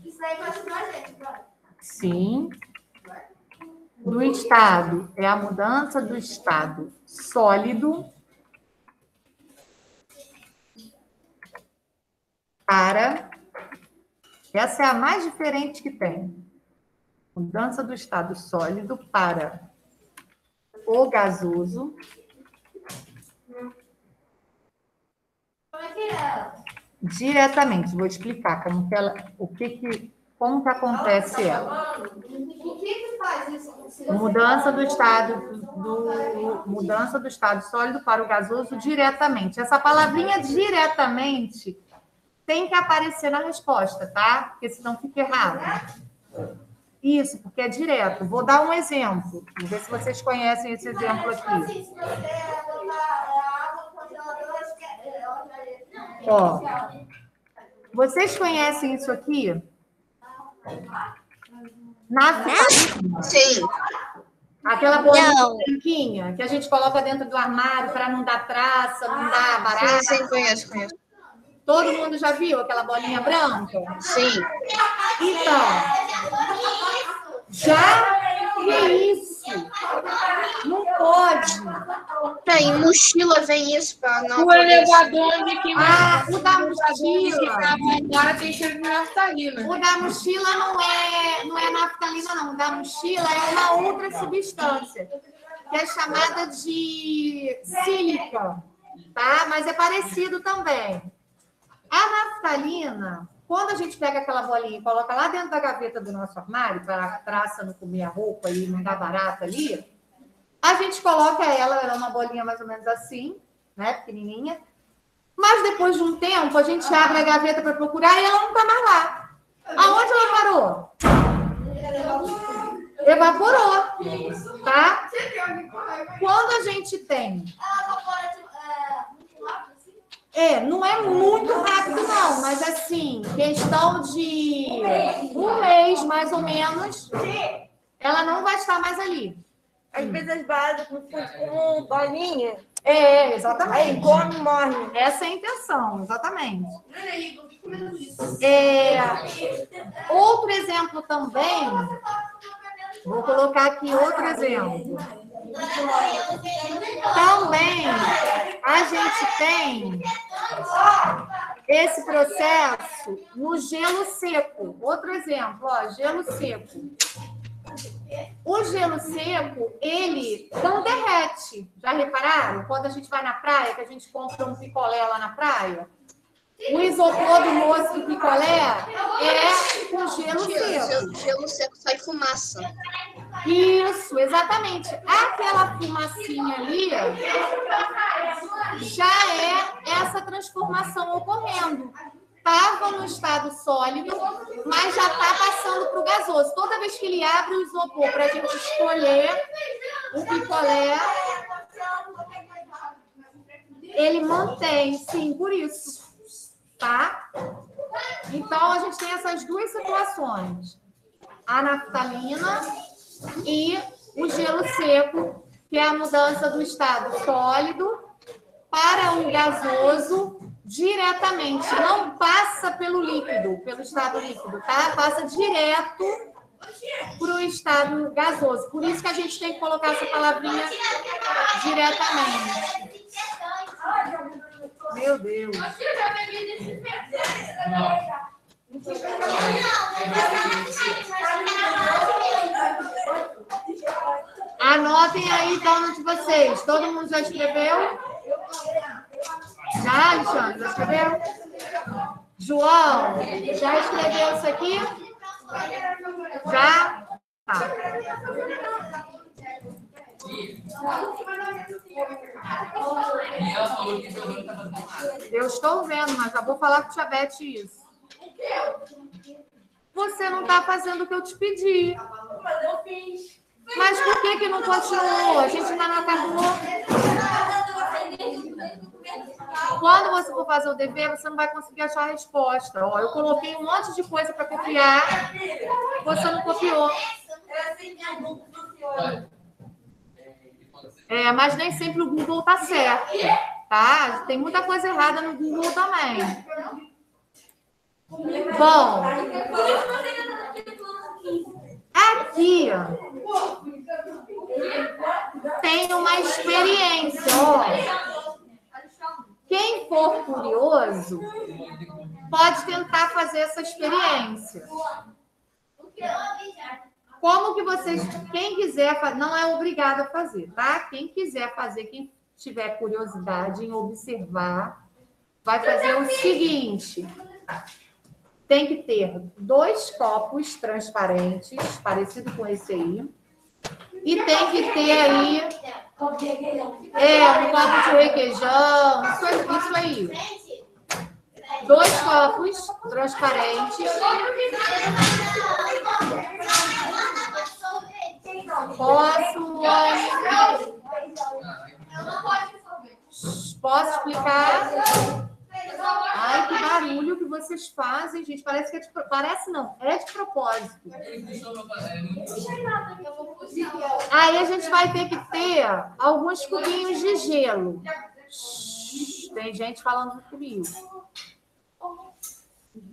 Isso aí a gente, sim, do estado. É a mudança do estado sólido para. Essa é a mais diferente que tem. Mudança do estado sólido para o gasoso diretamente. Vou explicar como que ela, o que que, como que acontece ela. Mudança do estado do mudança do estado sólido para o gasoso diretamente. Essa palavrinha diretamente tem que aparecer na resposta, tá? Porque senão fica errado. Isso, porque é direto. Vou dar um exemplo. Vou ver se vocês conhecem esse exemplo aqui. Ó. Vocês conhecem isso aqui? Naftalina. Sim. Aquela bolinha branquinha que a gente coloca dentro do armário para não dar traça, não dar barata. Sim, sim, conheço, conheço. Todo mundo já viu aquela bolinha branca? Sim. Então, já vi isso. Não pode. Tá, em mochila vem isso para não. O elevador onde que Ah, o da que mochila. agora tem cheiro de naftalina. O da mochila não é, não é naftalina, não. O da mochila é uma outra substância, que é chamada de sílica, tá? Mas é parecido também. A naftalina, quando a gente pega aquela bolinha e coloca lá dentro da gaveta do nosso armário, para a traça não comer a roupa e não dar barata ali, A gente coloca ela, ela é uma bolinha mais ou menos assim, né? Pequenininha. Mas depois de um tempo, a gente abre a gaveta para procurar e ela não está mais lá. Aonde ela parou? Evaporou, tá? Quando a gente tem é, não é muito rápido, não, mas assim, questão de um mês, mais ou menos, ela não vai estar mais ali. Às vezes as balas como, como bolinha. É, exatamente. Aí come e morre. Essa é a intenção, exatamente. É, outro exemplo também, vou colocar aqui outro exemplo. Também a gente tem esse processo no gelo seco. Outro exemplo, ó, gelo seco. O gelo seco, ele não derrete. Já repararam? Quando a gente vai na praia, que a gente compra um picolé lá na praia, o isopor do moço do picolé é com gelo seco. Gelo, gelo seco sai fumaça. Isso, exatamente. Aquela fumacinha ali já é essa transformação ocorrendo. Estava no estado sólido, mas já está passando para o gasoso. Toda vez que ele abre o isopor para a gente escolher o picolé, ele mantém, sim, por isso. Tá? Então, a gente tem essas duas situações. A naftalina e o gelo seco, que é a mudança do estado sólido para o gasoso diretamente, não passa pelo líquido, pelo estado líquido, tá? Passa direto para o estado gasoso. Por isso que a gente tem que colocar essa palavrinha diretamente. Meu Deus. Anotem aí então de vocês. Todo mundo já escreveu? Já, Alexandre? Já escreveu? João, já escreveu isso aqui? Já? Tá. Eu estou vendo, mas já vou falar com o Tiabete isso. Você não está fazendo o que eu te pedi. Mas eu fiz. Mas por que, que não continuou? A gente ainda não acabou. Quando você for fazer o dever, você não vai conseguir achar a resposta. Ó, eu coloquei um monte de coisa para copiar, você não copiou. É, mas nem sempre o Google está certo, tá? Tem muita coisa errada no Google também. Bom, aqui tem uma experiência. Ó. Quem for curioso pode tentar fazer essa experiência. Como que vocês, quem quiser, não é obrigado a fazer, tá? Quem quiser fazer, quem tiver curiosidade em observar, vai fazer o seguinte: tem que ter dois copos transparentes, parecido com esse aí, e tem que ter aí é, um copo de requeijão, isso, isso aí. Dois copos transparentes. Posso, Posso explicar? Ai, que barulho que vocês fazem, gente. Parece que é de, parece não, é de propósito. Aí a gente vai ter que ter alguns cubinhos de gelo. Tem gente falando comigo.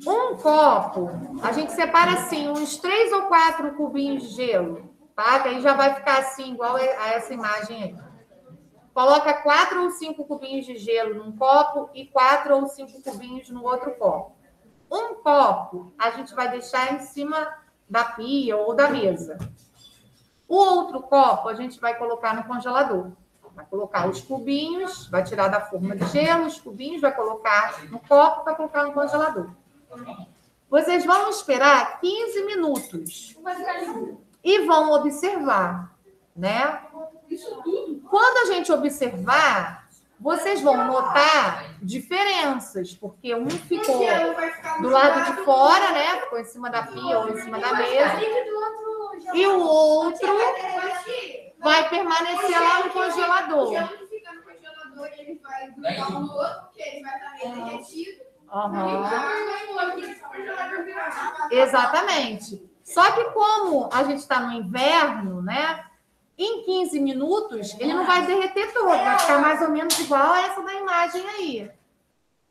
Um copo, a gente separa assim, uns três ou quatro cubinhos de gelo, tá? Que aí já vai ficar assim, igual a essa imagem aí. Coloca quatro ou cinco cubinhos de gelo num copo e quatro ou cinco cubinhos no outro copo. Um copo a gente vai deixar em cima da pia ou da mesa. O outro copo a gente vai colocar no congelador. Vai colocar os cubinhos, vai tirar da forma de gelo, os cubinhos, vai colocar no copo, vai colocar no congelador. Vocês vão esperar 15 minutos e vão observar, né? Quando a gente observar, vocês vão notar diferenças, porque um ficou do lado de fora, né? Ficou em cima da pia ou em cima da mesa, e o outro vai permanecer lá no congelador. fica no congelador ele vai grudar um no outro, porque ele vai estar meio derretido. Exatamente. Só que como a gente está no inverno, né? Em 15 minutos, ele não vai derreter todo, vai ficar mais ou menos igual a essa da imagem aí.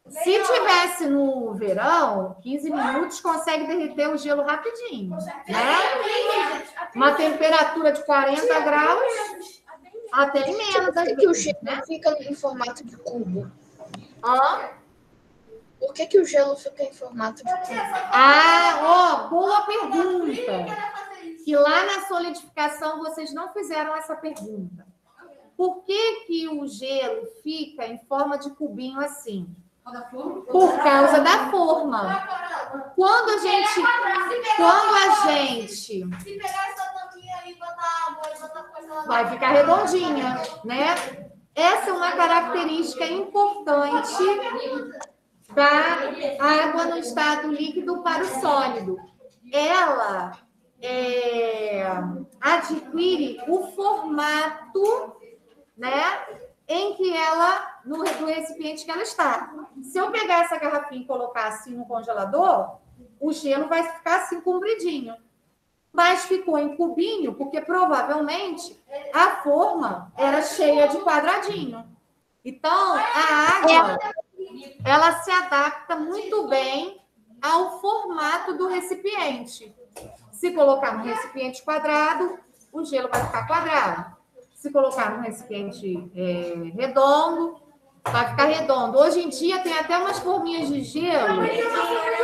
Se tivesse no verão, 15 minutos consegue derreter o gelo rapidinho, né? Uma temperatura de 40 graus, até menos. Por que, que o gelo fica em formato de cubo? Hã? Por que, que o gelo fica em formato de cubo? Ah, ó, boa pergunta. Que lá na solidificação vocês não fizeram essa pergunta. Por que, que o gelo fica em forma de cubinho assim? Por causa da forma. Quando a gente. Quando a gente. Se pegar essa tampinha e botar água e botar coisa lá vai ficar redondinha, né? Essa é uma característica importante da água no estado líquido para o sólido. Ela é, adquire o formato, né, em que ela no do recipiente que ela está. Se eu pegar essa garrafinha e colocar assim no congelador, o gelo vai ficar assim compridinho mas ficou em cubinho porque provavelmente a forma era cheia de quadradinho. Então, a água ela se adapta muito bem ao formato do recipiente. Se colocar no recipiente quadrado, o gelo vai ficar quadrado. Se colocar no recipiente é, redondo, vai ficar redondo. Hoje em dia tem até umas forminhas de gelo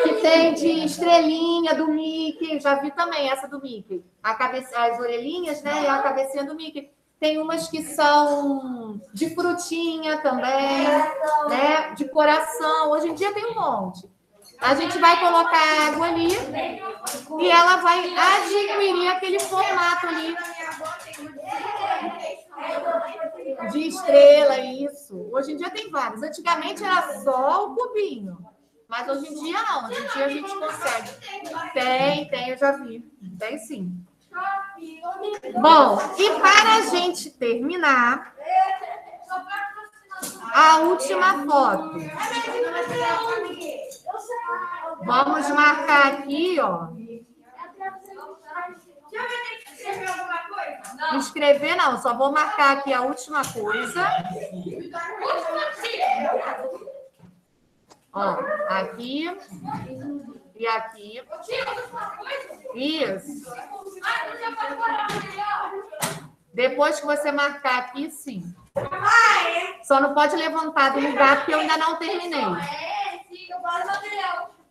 que tem de estrelinha do Mickey. Já vi também essa do Mickey. A cabeça, as orelhinhas, né? E a cabecinha do Mickey. Tem umas que são de frutinha também, né? De coração. Hoje em dia tem um monte. A gente vai colocar água ali e ela vai adquirir aquele formato ali de estrela, isso. Hoje em dia tem vários. Antigamente era só o cubinho. Mas hoje em dia não. Hoje em dia a gente consegue. Tem, tem, eu já vi. Tem sim. Bom, e para a gente terminar, a última foto. Vamos marcar aqui, ó. Escrever não, só vou marcar aqui a última coisa. Ó, aqui e aqui. Isso. Depois que você marcar aqui, sim. Só não pode levantar do lugar porque eu ainda não terminei.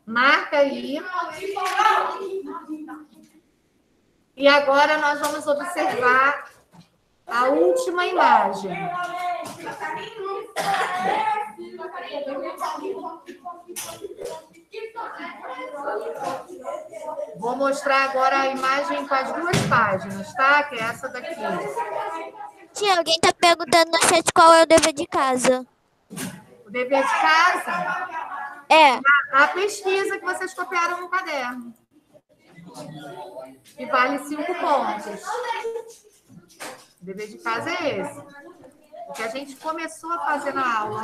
Marca aí. E agora nós vamos observar a última imagem. Vou mostrar agora a imagem com as duas páginas, tá? Que é essa daqui. Tia, alguém tá perguntando no chat qual é o dever de casa. O dever de casa? É. A, a pesquisa que vocês copiaram no caderno. Que vale cinco pontos. O dever de casa é esse. O que a gente começou a fazer na aula.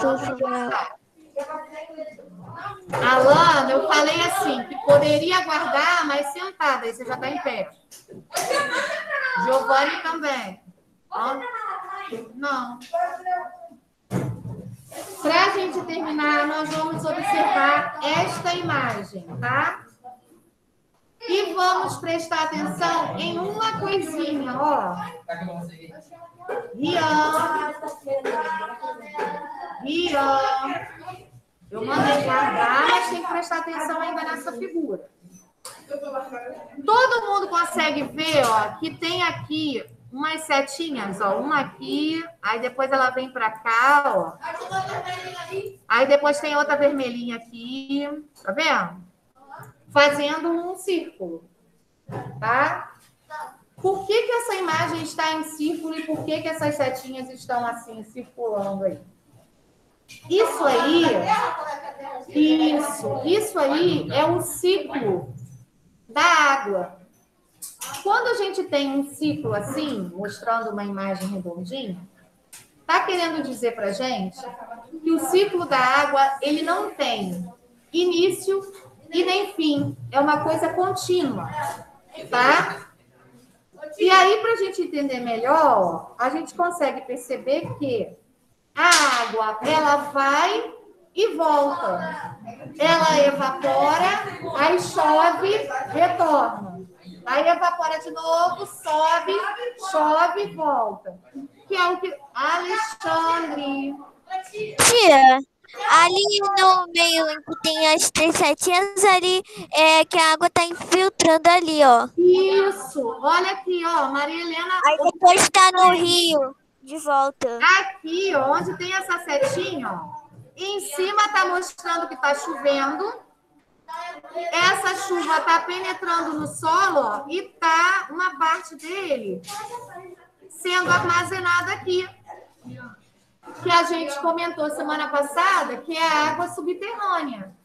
Alana, eu falei assim, que poderia guardar, mas sentada, aí você já está em pé. Giovanni também. Ó. Não. Para a gente terminar, nós vamos observar esta imagem, tá? E vamos prestar atenção em uma coisinha, ó. Rian. Rian. Eu mandei guardar, mas tem que prestar atenção ainda nessa figura. Todo mundo consegue ver, ó, que tem aqui umas setinhas, ó, uma aqui, aí depois ela vem para cá, ó. Aí depois tem outra vermelhinha aqui, tá vendo? Fazendo um círculo, tá? Por que, que essa imagem está em círculo e por que, que essas setinhas estão assim, circulando aí? Isso aí, isso, isso aí é o ciclo da água. Quando a gente tem um ciclo assim, mostrando uma imagem redondinha, está querendo dizer para gente que o ciclo da água ele não tem início e nem fim, é uma coisa contínua, tá? E aí, para a gente entender melhor, a gente consegue perceber que a água ela vai e volta. Ela evapora, aí chove, retorna. Aí evapora de novo, sobe, chove e volta. Que é o que. Alexandre. Tia, ali no meio em que tem as três setinhas ali, é que a água tá infiltrando ali, ó. Isso. Olha aqui, ó. Maria Helena. Aí depois tá no rio, de volta. Aqui, ó, onde tem essa setinha, ó. Em cima tá mostrando que tá chovendo. Essa chuva tá penetrando no solo, ó, e tá uma parte dele sendo armazenada aqui. Que a gente comentou semana passada, que é a água subterrânea.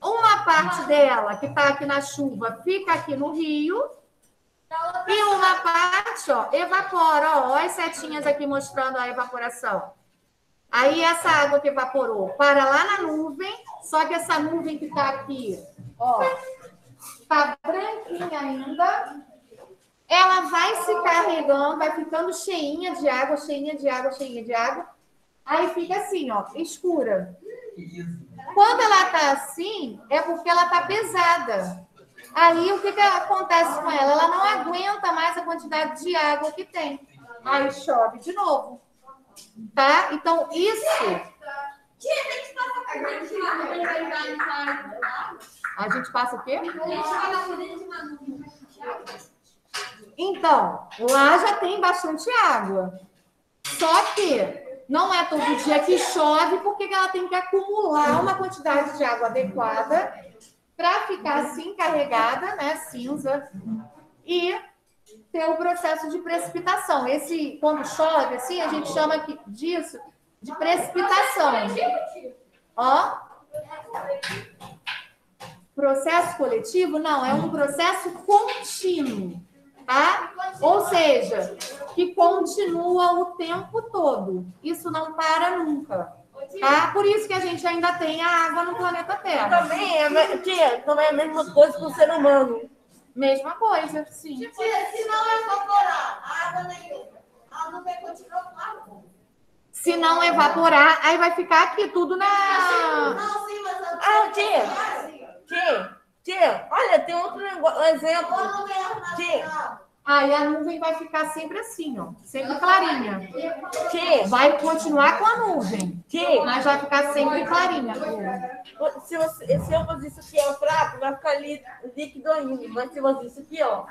Uma parte dela, que está aqui na chuva, fica aqui no rio. E uma parte, ó, evapora. Ó, ó as setinhas aqui mostrando a evaporação. Aí essa água que evaporou para lá na nuvem, só que essa nuvem que está aqui, ó, está branquinha ainda. Ela vai se carregando, vai ficando cheinha de água, cheinha de água, cheinha de água. Aí fica assim, ó, escura. Quando ela tá assim, é porque ela tá pesada. Aí o que, que acontece com ela? Ela não aguenta mais a quantidade de água que tem. Aí chove de novo. Tá? Então, isso. A gente passa o quê? Então, lá já tem bastante água. Só que não é todo dia que chove, porque ela tem que acumular uma quantidade de água adequada para ficar assim carregada, né, cinza, e ter o processo de precipitação. Esse, quando chove, assim, a gente chama aqui disso de precipitação. Ó. Processo coletivo? Não, é um processo contínuo tá? Ou seja, que continua o tempo todo. Isso não para nunca. Tá? Por isso que a gente ainda tem a água no planeta Terra. Também é, tia, também é a mesma coisa com o ser humano. Mesma coisa, sim. Tia, se não evaporar, a água nenhuma, a nuvem continua com água. Se não evaporar, aí vai ficar aqui tudo na. Não, sim, mas Ah, tia, tia, tia, olha, tem outro negócio, um exemplo. Tia, Aí a nuvem vai ficar sempre assim, ó. Sempre clarinha. tia, Vai continuar com a nuvem, tia. mas vai ficar sempre clarinha. Se, você, se eu fazer isso aqui, ó, fraco, vai ficar li, líquido ainda. Mas se eu fazer isso aqui, ó.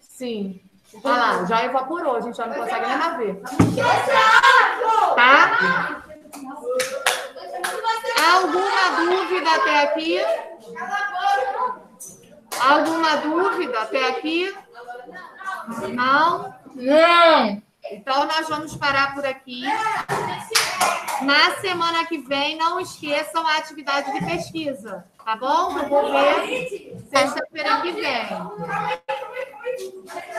Sim. Olha lá, já evaporou, a gente já não consegue nem mais ver. Tá? Alguma dúvida até aqui? Alguma dúvida até aqui? Não? Não! Então, nós vamos parar por aqui. Na semana que vem, não esqueçam a atividade de pesquisa, tá bom? Eu vou ver sexta-feira que vem.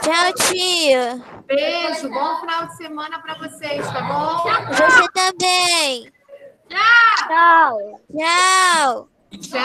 Tchau, tia. Beijo, bom final de semana para vocês, tá bom? Você também. Tchau. Tchau. Tchau.